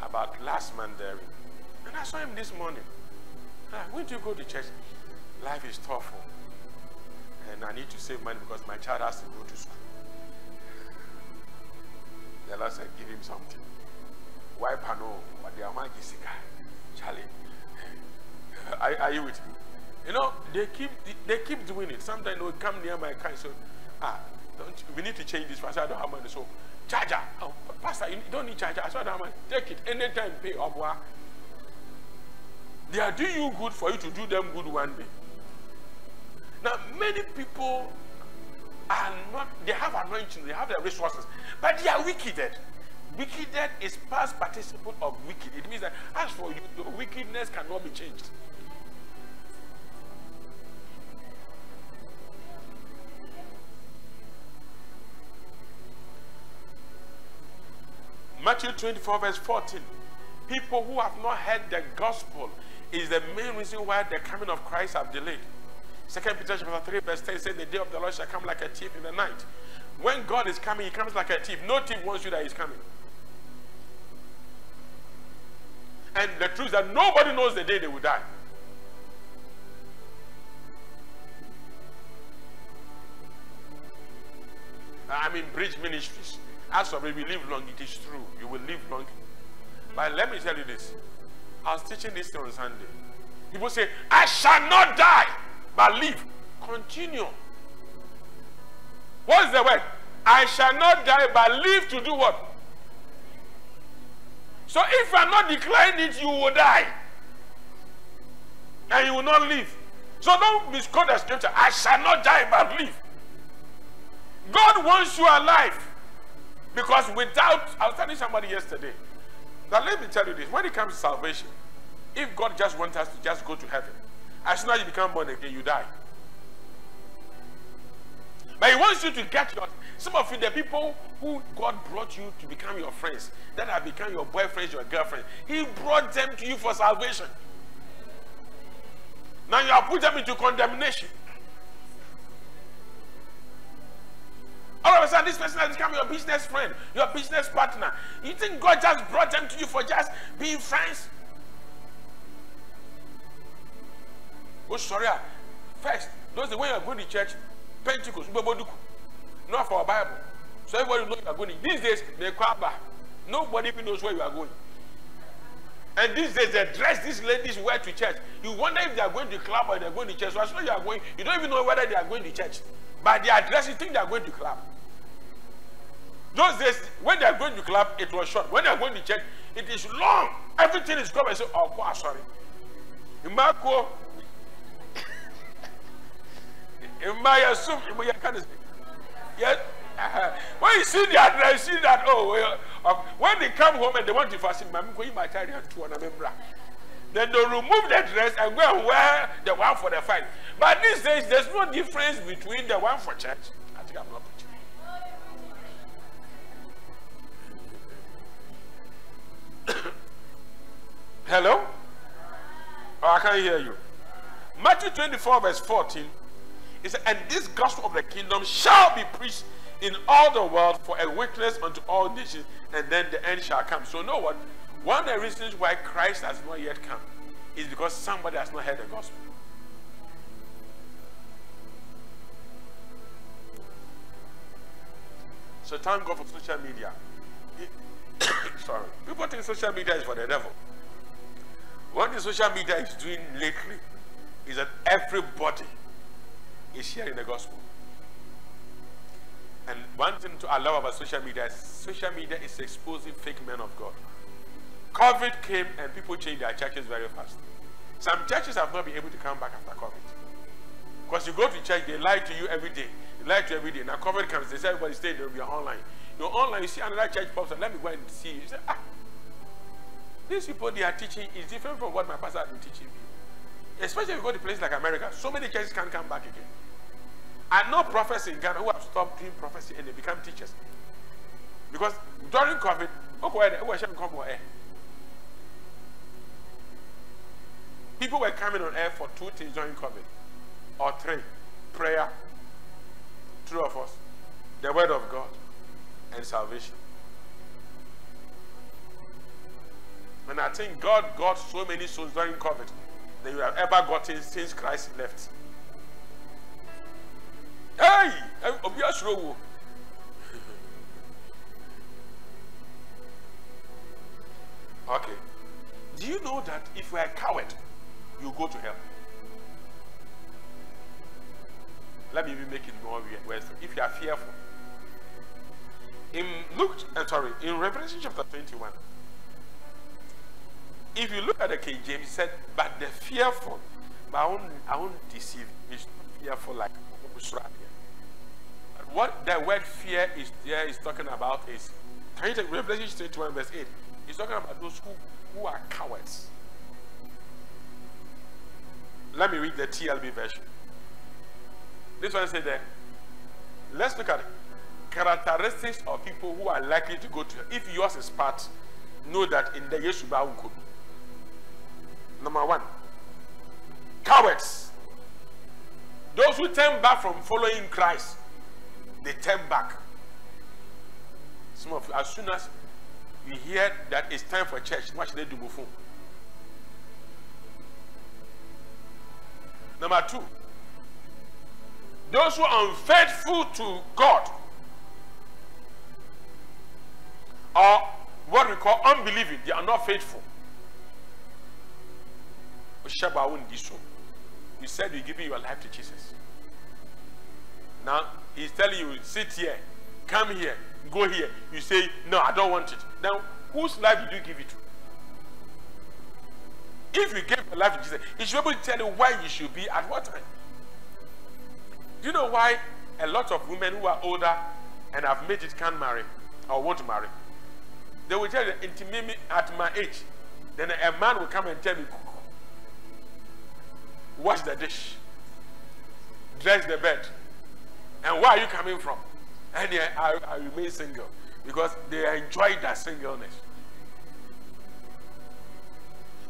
about last month there. And I saw him this morning. Ah, when do you go to church? Life is tough. Oh. And I need to save money because my child has to go to school. The Lord said, give him something. Why pano? but they are Charlie. Are, are you with me? You know, they keep they keep doing it. Sometimes they will come near my car and say, ah, don't we need to change this fast. I don't have money. So charger. Oh, pastor, you don't need charger. I said, how much? Take it anytime, pay up. They are doing you good for you to do them good one day. Now, many people are not, they have anointing, they have the resources, but they are wicked. Wicked is past participle of wicked. It means that as for you, wickedness cannot be changed. Matthew 24, verse 14. People who have not heard the gospel is the main reason why the coming of Christ have delayed. Second Peter chapter 3, verse 10 says, The day of the Lord shall come like a thief in the night. When God is coming, he comes like a thief. No thief wants you that he's coming. And the truth is that nobody knows the day they will die. I mean, bridge ministries. As for me, we live long, it is true. You will live long. But let me tell you this. I was teaching this on Sunday. People say, I shall not die, but live. Continue. What is the word? I shall not die, but live to do what? So if are not declaring it, you will die. And you will not live. So don't misquote the scripture. I shall not die but live. God wants you alive. Because without, I was telling somebody yesterday, that let me tell you this, when it comes to salvation, if God just wants us to just go to heaven, as soon as you become born again, you die. But He wants you to get your. Some of you, the people who God brought you to become your friends, that have become your boyfriends, your girlfriend, He brought them to you for salvation. Now you have put them into condemnation. All of a sudden, this person has become your business friend, your business partner. You think God just brought them to you for just being friends? Oh, sorry. Ah. First, those the way you are going to church, Pentecost, not for a Bible. So everybody knows you are going. These days, they come back. Nobody even knows where you are going. And these days, they dress these ladies wear to church. You wonder if they are going to club or they are going to church. So as soon as you are going, you don't even know whether they are going to church. By their dress, you think they are going to club. Those days, when they are going to club, it was short. When they are going to church, it is long. Everything is covered. Say, oh, God, sorry. Assume, in my kind of yes. When you see the address, you see that oh, when they come home and they want to fast. Then they remove the dress and go and wear the one for the fight. But these days, there's no difference between the one for church. I think I'm not preaching. Hello? Oh, I can't hear you. Matthew 24, verse 14. It said, And this gospel of the kingdom shall be preached in all the world for a witness unto all nations, and then the end shall come. So, know what? One of the reasons why Christ has not yet come is because somebody has not heard the gospel. So, thank God for social media. Sorry. People think social media is for the devil. What the social media is doing lately is that everybody is sharing the gospel. And one thing to allow about social media is social media is exposing fake men of God. COVID came and people changed their churches very fast. Some churches have not been able to come back after COVID. Because you go to church, they lie to you every day. They lie to you every day. Now COVID comes, they say everybody stay there, you're online. You're online, you see another church pops up, let me go and see you. You say, ah, these people they are teaching is different from what my pastor has been teaching me. Especially if you go to places like America, so many churches can't come back again. I know prophets in Ghana who have stopped doing prophecy and they become teachers. Because during COVID, people were coming on air for two things during COVID, or three. Prayer, two of us, the word of God, and salvation. And I think God got so many souls during COVID that you have ever gotten since Christ left. Hey! Okay. Do you know that if you are a coward, you go to hell? Let me even make it more worse. If you are fearful. In Luke, uh, sorry, in Revelation chapter 21, if you look at the King James, he said, but the fearful, but I won't, deceive. Not fearful like what the word fear is there is talking about is Revelation 21 verse 8? He's talking about those who, who are cowards. Let me read the TLB version. This one said that let's look at characteristics of people who are likely to go to if yours is part, know that in the Yeshuba could. Number one, cowards. Those who turn back from following Christ they turn back. Some of you, as soon as you hear that it's time for church, what should they do before? Number two, those who are unfaithful to God or what we call unbelieving, they are not faithful. You said you're giving your life to Jesus. Now, he's telling you, sit here, come here, go here. You say, no, I don't want it. Now, whose life did you give it to? If you gave your life to Jesus, he should be able to tell you where you should be at what time. Do you know why a lot of women who are older and have made it can't marry or won't marry? They will tell you, at my age. Then a man will come and tell me, wash the dish, dress the bed. And where are you coming from? And I, I remain single because they enjoy that singleness.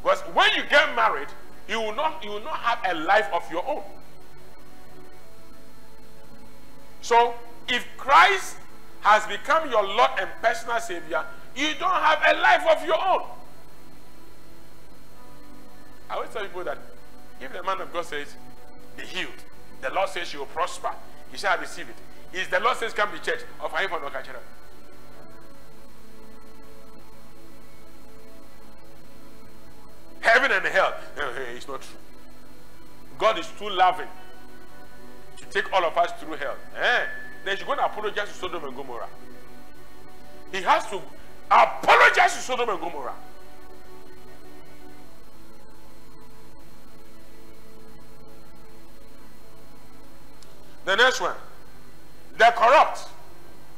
Because when you get married, you will not you will not have a life of your own. So if Christ has become your Lord and personal Savior, you don't have a life of your own. I always tell people that if the man of God says, be healed, the Lord says you will prosper, you shall receive it. Is the Lord says come to church of I for no Heaven and hell. It's not true. God is too loving to take all of us through hell. Eh? Then he's going to apologize to Sodom and Gomorrah. He has to apologize to Sodom and Gomorrah. The next one. The corrupt.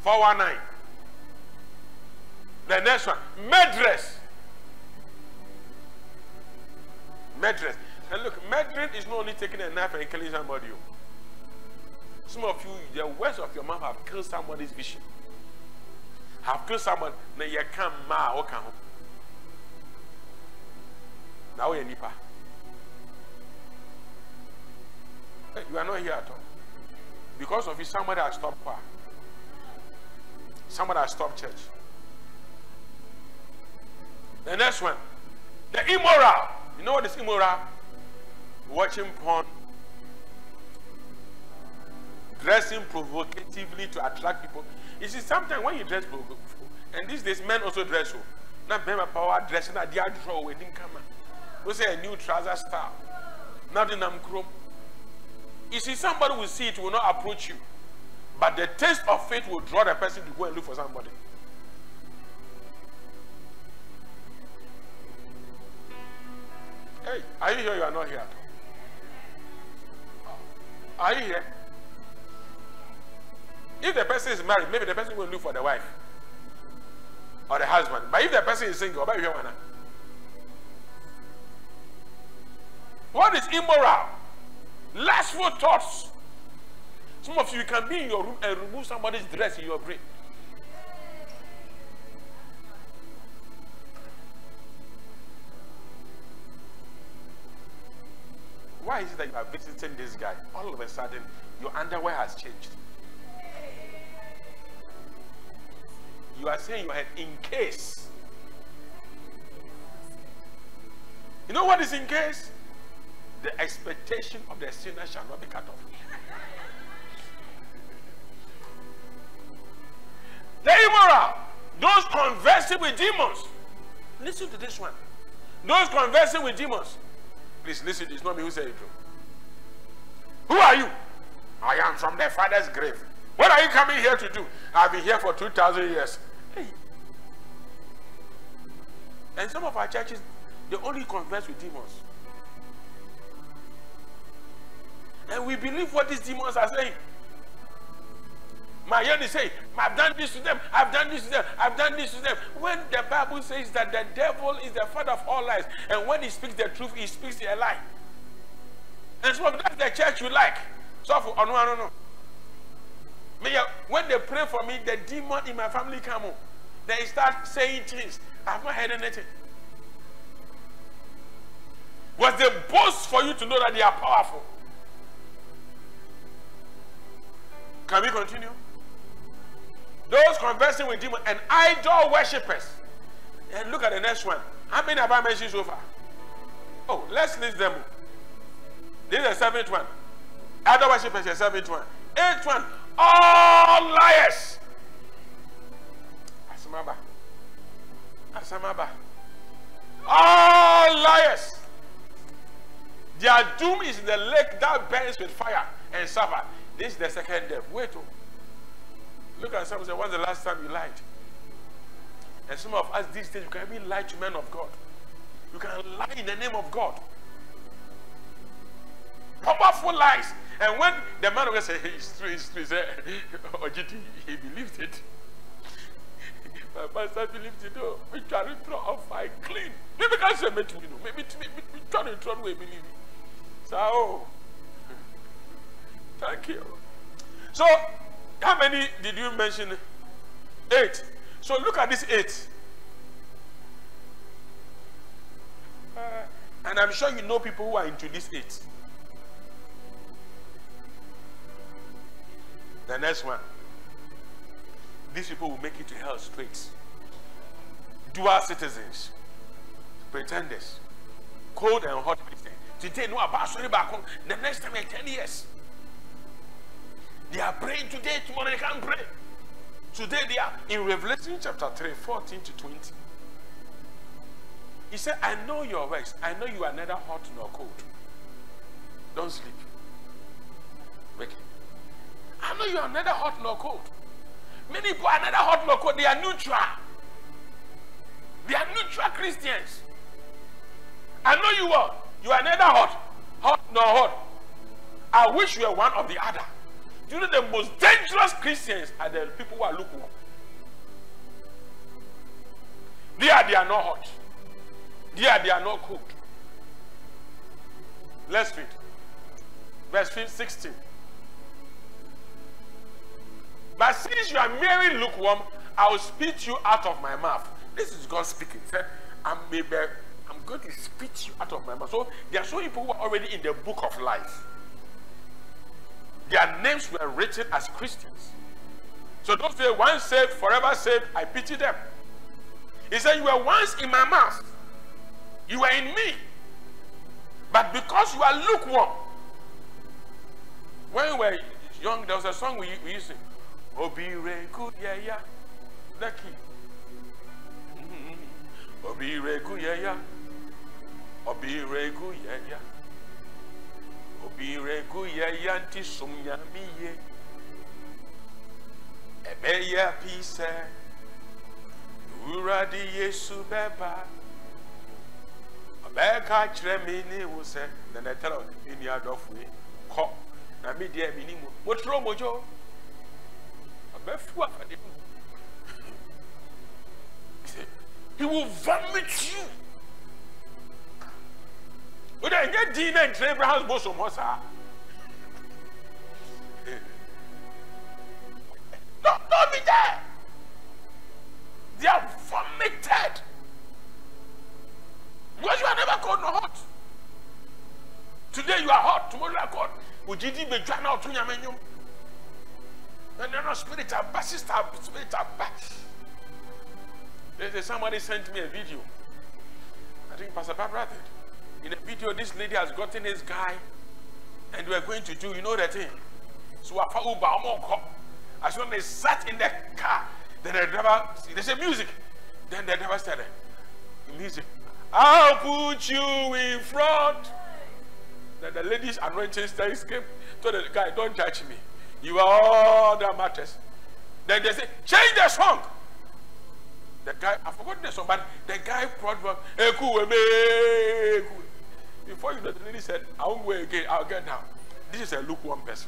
419. The next one. Murderers. Murderers. And look, murdering is not only taking a knife and killing somebody. Oh. Some of you, the words of your mouth have killed somebody's vision. Have killed someone. Now you can't ma or can Now you're nipa. You are not here at all. Because of it, somebody has stopped power. Somebody has stopped church. The next one, the immoral. You know what is immoral? Watching porn, dressing provocatively to attract people. You see, sometimes when you dress and these days men also dress so. Now, remember power dressing at the draw wedding camera. We say a new trouser style. Nothing I'm chrome. You see, somebody will see it, will not approach you. But the taste of faith will draw the person to go and look for somebody. Hey, are you here? You are not here. Are you here? If the person is married, maybe the person will look for the wife or the husband. But if the person is single, what is immoral? Lustful thoughts. Some of you can be in your room and remove somebody's dress in your brain. Why is it that you are visiting this guy? All of a sudden, your underwear has changed. You are saying your head in case. You know what is in case? The expectation of the sinner shall not be cut off. the immoral, those conversing with demons. Listen to this one. Those conversing with demons. Please listen, it's not me who said it. Who are you? I am from the father's grave. What are you coming here to do? I've been here for 2,000 years. Hey. And some of our churches, they only converse with demons. And we believe what these demons are saying. My is say, I've done this to them, I've done this to them, I've done this to them. When the Bible says that the devil is the father of all lies, and when he speaks the truth, he speaks a lie. And so that's the church you like. So for oh no, no, no. Uh, when they pray for me, the demon in my family come on. They start saying things. I've not heard anything. Was the boast for you to know that they are powerful? Can we continue? Those conversing with demons and idol worshippers. And look at the next one. How many have I mentioned so far? Oh, let's list them. This is the seventh one. Idol worshippers the seventh one. Eighth one all liars. Asamaba. Asamaba. All liars. Their doom is in the lake that burns with fire and sulfur. This is the second death. Wait. Oh. Look at someone say, when's the last time you lied? And some of us these days, you can even lie to men of God. You can lie in the name of God. Powerful lies. And when the man of God said, it's true, it's true, he Ojiti, he believed it. My pastor believed it. Oh, we to throw off my clean. Maybe can say, maybe, maybe, maybe, we try to throw away believe it. So, oh, thank you. So, how many did you mention? Eight. So look at this eight. Uh, and I'm sure you know people who are into this eight. The next one. These people will make it to hell straight. Dual citizens, pretenders, cold and hot. Today, no about home. The next time in 10 years. They are praying today, tomorrow they can't pray. Today they are in Revelation chapter 3, 14 to 20. He said, I know your works. I know you are neither hot nor cold. Don't sleep. Wake I know you are neither hot nor cold. Many people are neither hot nor cold. They are neutral. They are neutral Christians. I know you are. You are neither hot, hot nor hot. I wish you were one of the other. You know the most dangerous Christians are the people who are lukewarm? They are, they are not hot. They are, they are not cold. Let's read. Verse 16. But since you are merely lukewarm, I will spit you out of my mouth. This is God speaking. He said, I'm, I'm going to spit you out of my mouth. So there are so people who are already in the book of life. Their names were written as Christians. So those who were once saved, forever saved, I pity them. He said, You were once in my mouth, you were in me. But because you are lukewarm, when we were young, there was a song we, we used to sing. Obire kuyaya. Lucky. Mm-hmm. Obire kuyaya. Obire kuyaya. obi regu yɛ yanti som nyame yie ɛbɛyɛ apii sɛ wurade yesu bɛba ɔbɛka kyerɛ me ne wo sɛ nɛnɛtɛrɛ me nua adɔfoe kɔ na me deɛ me nimu motoro mogyo ɔbɛfu afade mu he will vomit you. O de nye din na nkyerɛ Abraham's bosom hɔ saa. Don't, don't be there. They are vomited. Because you are never cold nor hot. Today you are hot, tomorrow you are cold. Ujidi bedwa na otu nyame nyum. And then no spirit aba, sister spirit aba. There's somebody sent me a video. I think Pastor Barbara did. In a video, this lady has gotten this guy, and we are going to do, you know that thing. So As soon as they sat in the car, then the driver, they said music. Then the driver started, music. I'll put you in front. Then the lady's anointing started came to the guy, don't judge me. You are all that matters. Then they say, change the song. The guy, I forgot the song, but the guy brought back, before you know, the lady said, I won't wait again, I'll get down. This is a lukewarm person.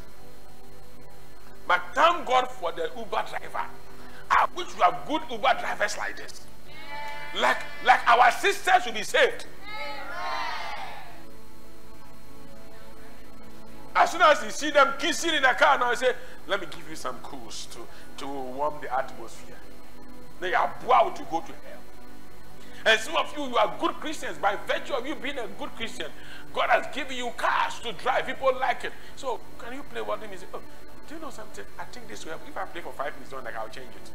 But thank God for the Uber driver. I wish we have good Uber drivers like this. Like, like our sisters will be saved. As soon as you see them kissing in the car, now I say, let me give you some cools to, to warm the atmosphere. They are bound to go to hell. And some of you, you are good Christians. By virtue of you being a good Christian, God has given you cars to drive. People like it. So, can you play what music? Oh, do you know something? I think this will If I play for five minutes, don't like I'll change it.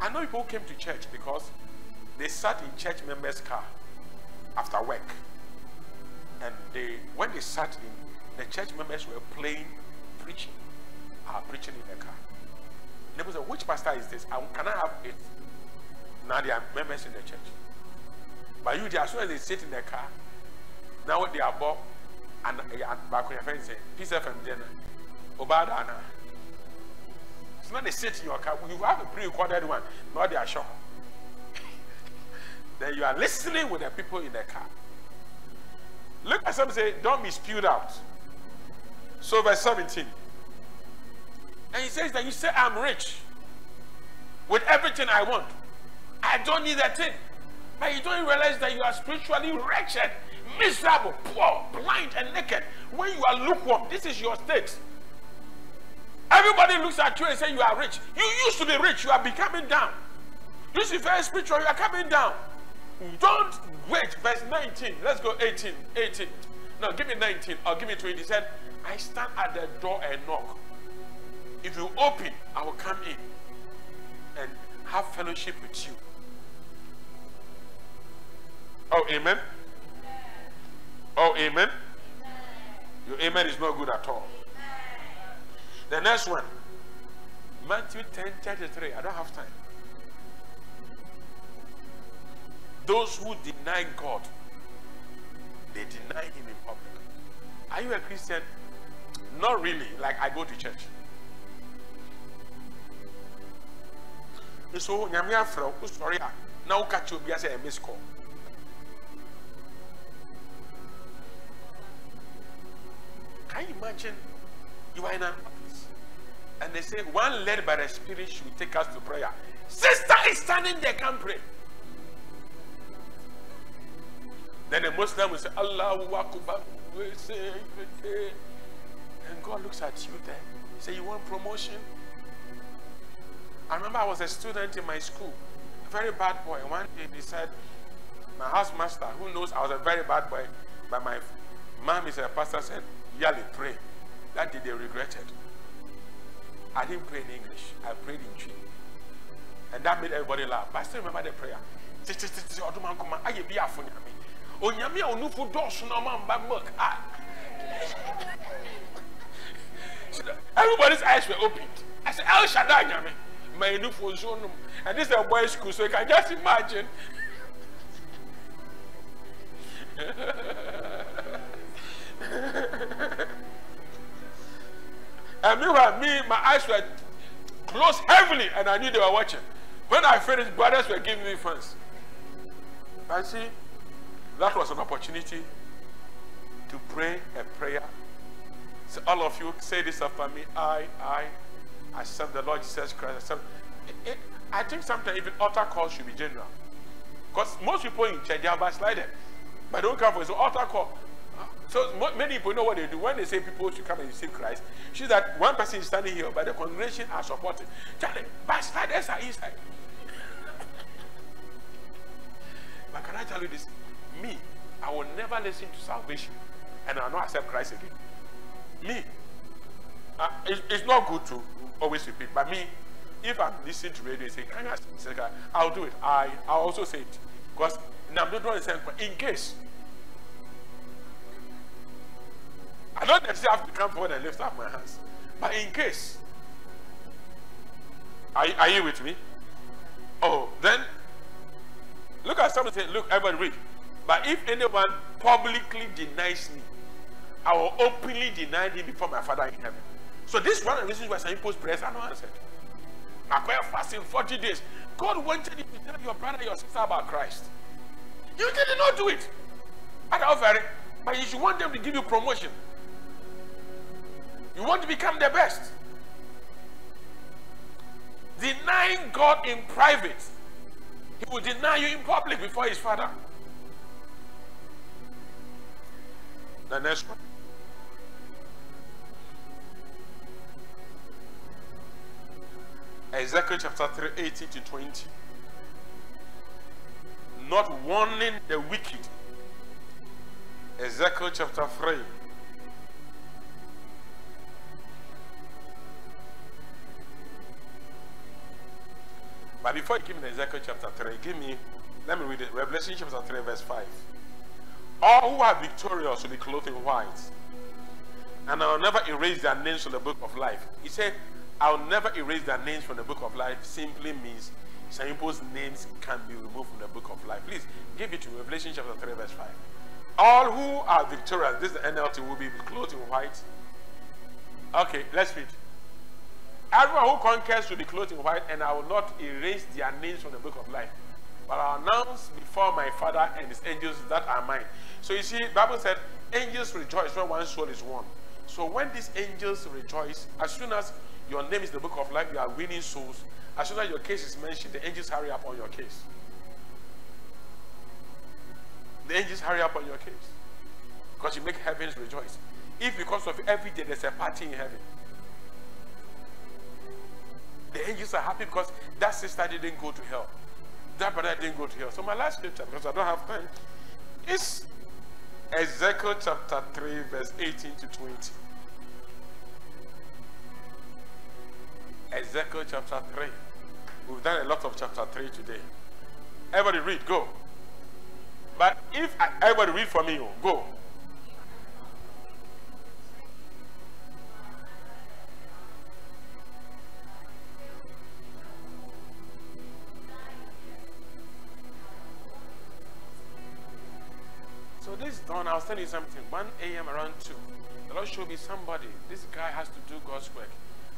I know people came to church because they sat in church members' car after work. And they, when they sat in, the church members were playing, preaching, uh, preaching in the car. And they like, which pastor is this? And can I have it? Now they are members in the church. But you, as soon as they sit in the car, now they are bought and back on your friend say, Peace FM dinner. Obadana. It's not they sit in your car. You have a pre-recorded one, Now they are show. then you are listening with the people in the car. Look at somebody say, don't be spewed out. So verse 17. And he says that you say I'm rich with everything I want. I don't need that thing. But you don't realize that you are spiritually wretched, miserable, poor, blind, and naked. When you are lukewarm, this is your state. Everybody looks at you and say you are rich. You used to be rich, you are becoming down. You see very spiritual, you are coming down. Don't wait. Verse 19. Let's go 18. 18. No, give me 19 or give me 20. He said, I stand at the door and knock. If you open, I will come in and have fellowship with you. Oh, amen. Oh, amen. Your amen is not good at all. The next one, Matthew 10 33. I don't have time. Those who deny God, they deny Him in public. Are you a Christian? Not really, like I go to church. So, nyame afrɛ wo sɔre a na woka kyerɛ obi call can you imagine you are in an office and they say one led by the spirit should take us to prayer sister is standing there can't pray then the Muslim will say, Allahu Akbar. And God looks at you there. Say, You want promotion? I remember I was a student in my school, a very bad boy. One day he said, My housemaster, who knows I was a very bad boy, but my mom is a pastor, said, Yalley, pray. That day they regretted. I didn't pray in English, I prayed in Twi. And that made everybody laugh. But I still remember the prayer. Onyame ah. Everybody's eyes were opened. I said el shaddai nyame ma enufo nso nom and this is a boys school so you can just imagine and meanwhile me my eyes were closed heavily and i knew they were watching when i finished brothers were giving me funds. i see that was an opportunity to pray a prayer. So all of you say this after me. I, I, I serve the Lord Jesus Christ. I, serve. It, it, I think sometimes even altar calls should be general. Because most people in church, they are backslided. But don't come for it. So altar call. So many people know what they do. When they say people should come and receive Christ, see that one person is standing here, but the congregation are supporting. Charlie, backsliders are inside. but can I tell you this? me, I will never listen to salvation and I will not accept Christ again. Me, uh, it's, it's, not good to always repeat, but me, if I'm listening to radio and say, Can say, I'll do it. I, I'll also say it. Because in case. I don't necessarily have to come forward and lift up my hands. But in case. Are, are you with me? Oh, then look at somebody say, Look, everybody read. But if anyone publicly denies me, I will openly deny him before my Father in heaven. So this is one of the reasons why some people's prayers are not answered. Acquire fasting 40 days. God wanted you to tell your brother, your sister about Christ. You did not do it. I don't very, but you should want them to give you promotion. You want to become the best. Denying God in private, He will deny you in public before His Father. The next one. Ezekiel chapter 3, 18 to 20. Not warning the wicked. Ezekiel chapter 3. But before you give me the Ezekiel chapter 3, give me, let me read it. Revelation chapter 3, verse 5. All who are victorious will be clothed in white. And I will never erase their names from the book of life. He said, I'll never erase their names from the book of life simply means some people's names can be removed from the book of life. Please give it to Revelation chapter 3, verse 5. All who are victorious, this is the NLT, will be clothed in white. Okay, let's read. Everyone who conquers will be clothed in white, and I will not erase their names from the book of life. But I'll announce before my Father and his angels that are mine. So you see, Bible said, angels rejoice when one soul is won. So when these angels rejoice, as soon as your name is the book of life, you are winning souls. As soon as your case is mentioned, the angels hurry up on your case. The angels hurry up on your case. Because you make heavens rejoice. If because of every day there's a party in heaven, the angels are happy because that sister didn't go to hell. That brother didn't go to hell. So my last scripture, because I don't have time, is Ezekiel chapter 3, verse 18 to 20. Ezekiel chapter 3. We've done a lot of chapter 3 today. Everybody read, go. But if I, everybody read for me, oh, go. this dawn, I was telling you something. 1 a.m. around 2. The Lord showed me somebody. This guy has to do God's work.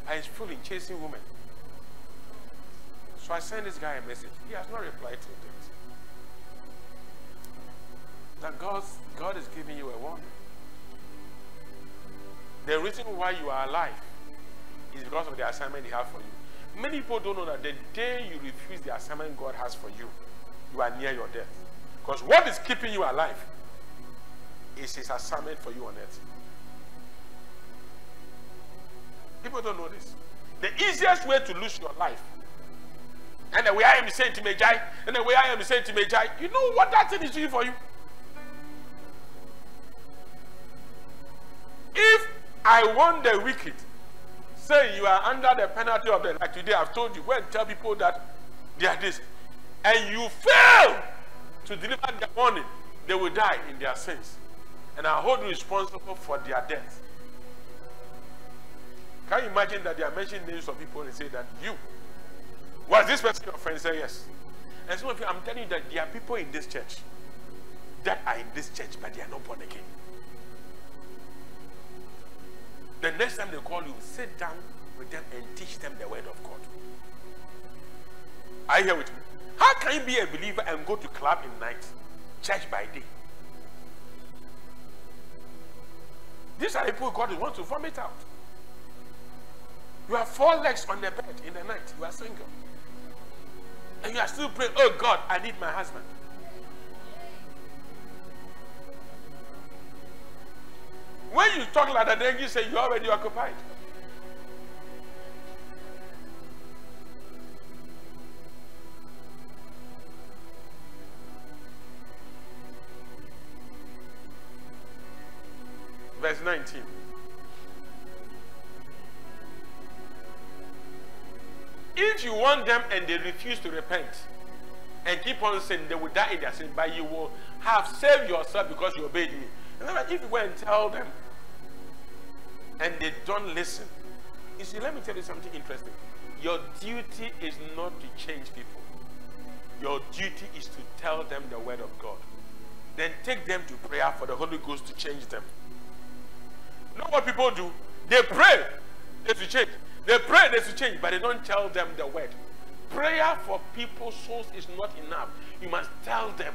And he's fooling, chasing women. So I sent this guy a message. He has not replied to it. That God's, God is giving you a warning. The reason why you are alive is because of the assignment He has for you. Many people don't know that the day you refuse the assignment God has for you, you are near your death. Because what is keeping you alive is his assignment for you on earth. People don't know this. The easiest way to lose your life, and the way I am saying to Majai, and the way I am saying to Majai, you know what that thing is doing for you? If I want the wicked, say you are under the penalty of the like today I've told you, go and tell people that they are this, and you fail to deliver their warning, they will die in their sins and are hold responsible for their death. Can you imagine that they are mentioning names of people and say that you was this person your friend? Say yes. And some of you, I'm telling you that there are people in this church that are in this church, but they are not born again. The next time they call you, sit down with them and teach them the word of God. I hear with me. How can you be a believer and go to club in night, church by day? These are the people God wants to vomit out. You have four legs on the bed in the night. You are single. And you are still praying, oh God, I need my husband. When you talk like that, then you say you're already occupied. Verse 19. If you want them and they refuse to repent and keep on saying they will die in their sin, but you will have saved yourself because you obeyed me. Remember, if you go and tell them and they don't listen, you see, let me tell you something interesting. Your duty is not to change people. Your duty is to tell them the word of God. Then take them to prayer for the Holy Ghost to change them. Know what people do? They pray, they to change. They pray, they to change, but they don't tell them the word. Prayer for people's souls is not enough. You must tell them.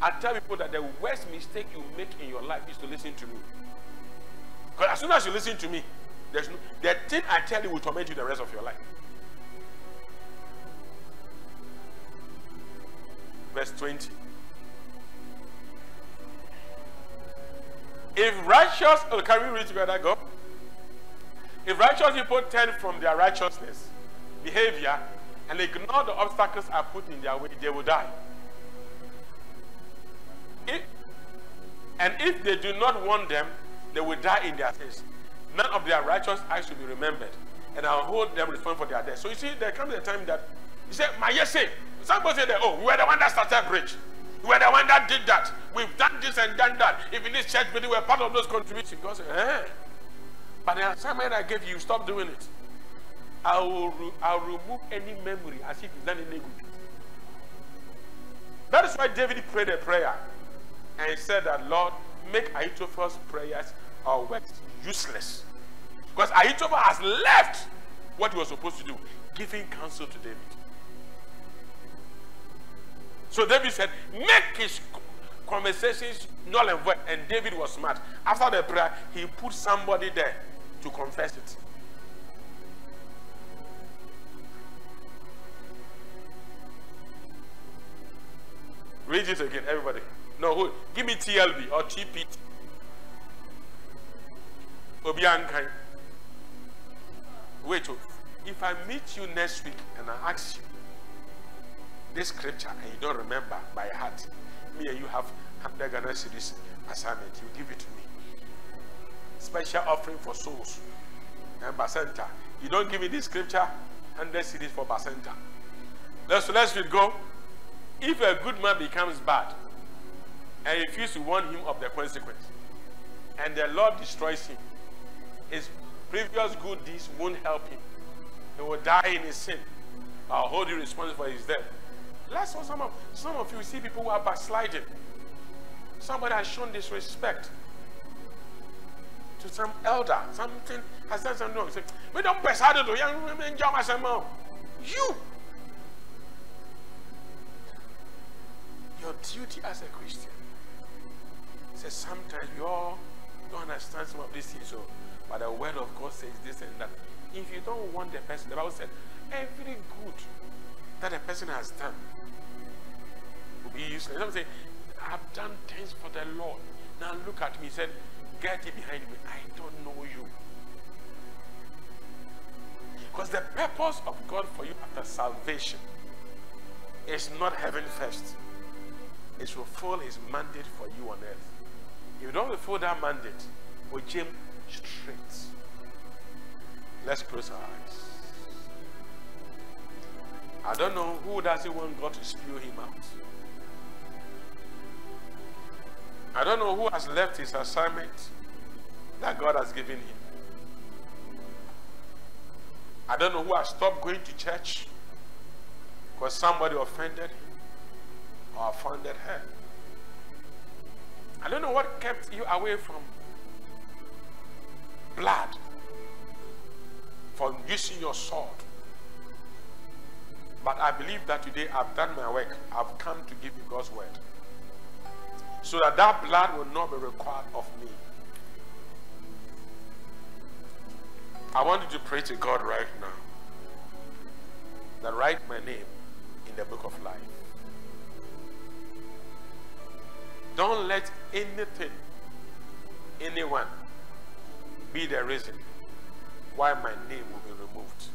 I tell people that the worst mistake you make in your life is to listen to me. Because as soon as you listen to me, there's no, the thing I tell you will torment you the rest of your life. Verse 20. If righteous, oh, can we read together? Go. If righteous people turn from their righteousness behavior and ignore the obstacles are put in their way, they will die. If, and if they do not want them, they will die in their sins. None of their righteous acts will be remembered, and I'll hold them responsible for their death. So you see, there comes a time that you say, "My yes, say." Somebody say that, "Oh, we were the one that started bridge." We were the one that did that. We've done this and done that. If in this church building, we were part of those contributions, God said, eh. But the assignment I gave you, stop doing it. I will, I will remove any memory as if it's done any good. That is why David prayed a prayer and he said that, Lord, make Ahithophel's prayers or works useless. Because Ahithophel has left what he was supposed to do, giving counsel to David. So David said, make his conversations null and void. And David was smart. After the prayer, he put somebody there to confess it. Read it again, everybody. No, who? Give me TLB or TP. Obiankai. Wait, oh, if I meet you next week and I ask you this scripture and you don't remember by heart, me and you have 100 Ghana cedis assignment, you give it to me. Special offering for souls eh, and Bacenta. You don't give me this scripture, 100 cedis for Bacenta. Let's, let's read go. If a good man becomes bad and refuse to warn him of the consequence, and the Lord destroys him, his previous good deeds won't help him. He will die in his sin. I'll hold you responsible for his death. Last one, some of some of you see people who are backsliding. Somebody has shown disrespect to some elder. Something has done something wrong. We don't press hard to young women, You your duty as a Christian. Says sometimes you all don't understand some of these things, so but the word of God says this and that. If you don't want the person, the Bible said, every good that a person has done will be useless. I'm saying, I've done things for the Lord. Now look at me. He said, Get it behind me. I don't know you. Because the purpose of God for you after salvation is not heaven first is fulfill his mandate for you on earth. If you don't fulfill that mandate, we jump straight. Let's close our eyes. I don't know who doesn't want God to spew him out. I don't know who has left his assignment that God has given him. I don't know who has stopped going to church because somebody offended him or offended her. I don't know what kept you away from blood, from using your sword. But I believe that today I've done my work. I've come to give you God's word. So that that blood will not be required of me. I want you to pray to God right now. That write my name in the book of life. Don't let anything, anyone be the reason why my name will be removed.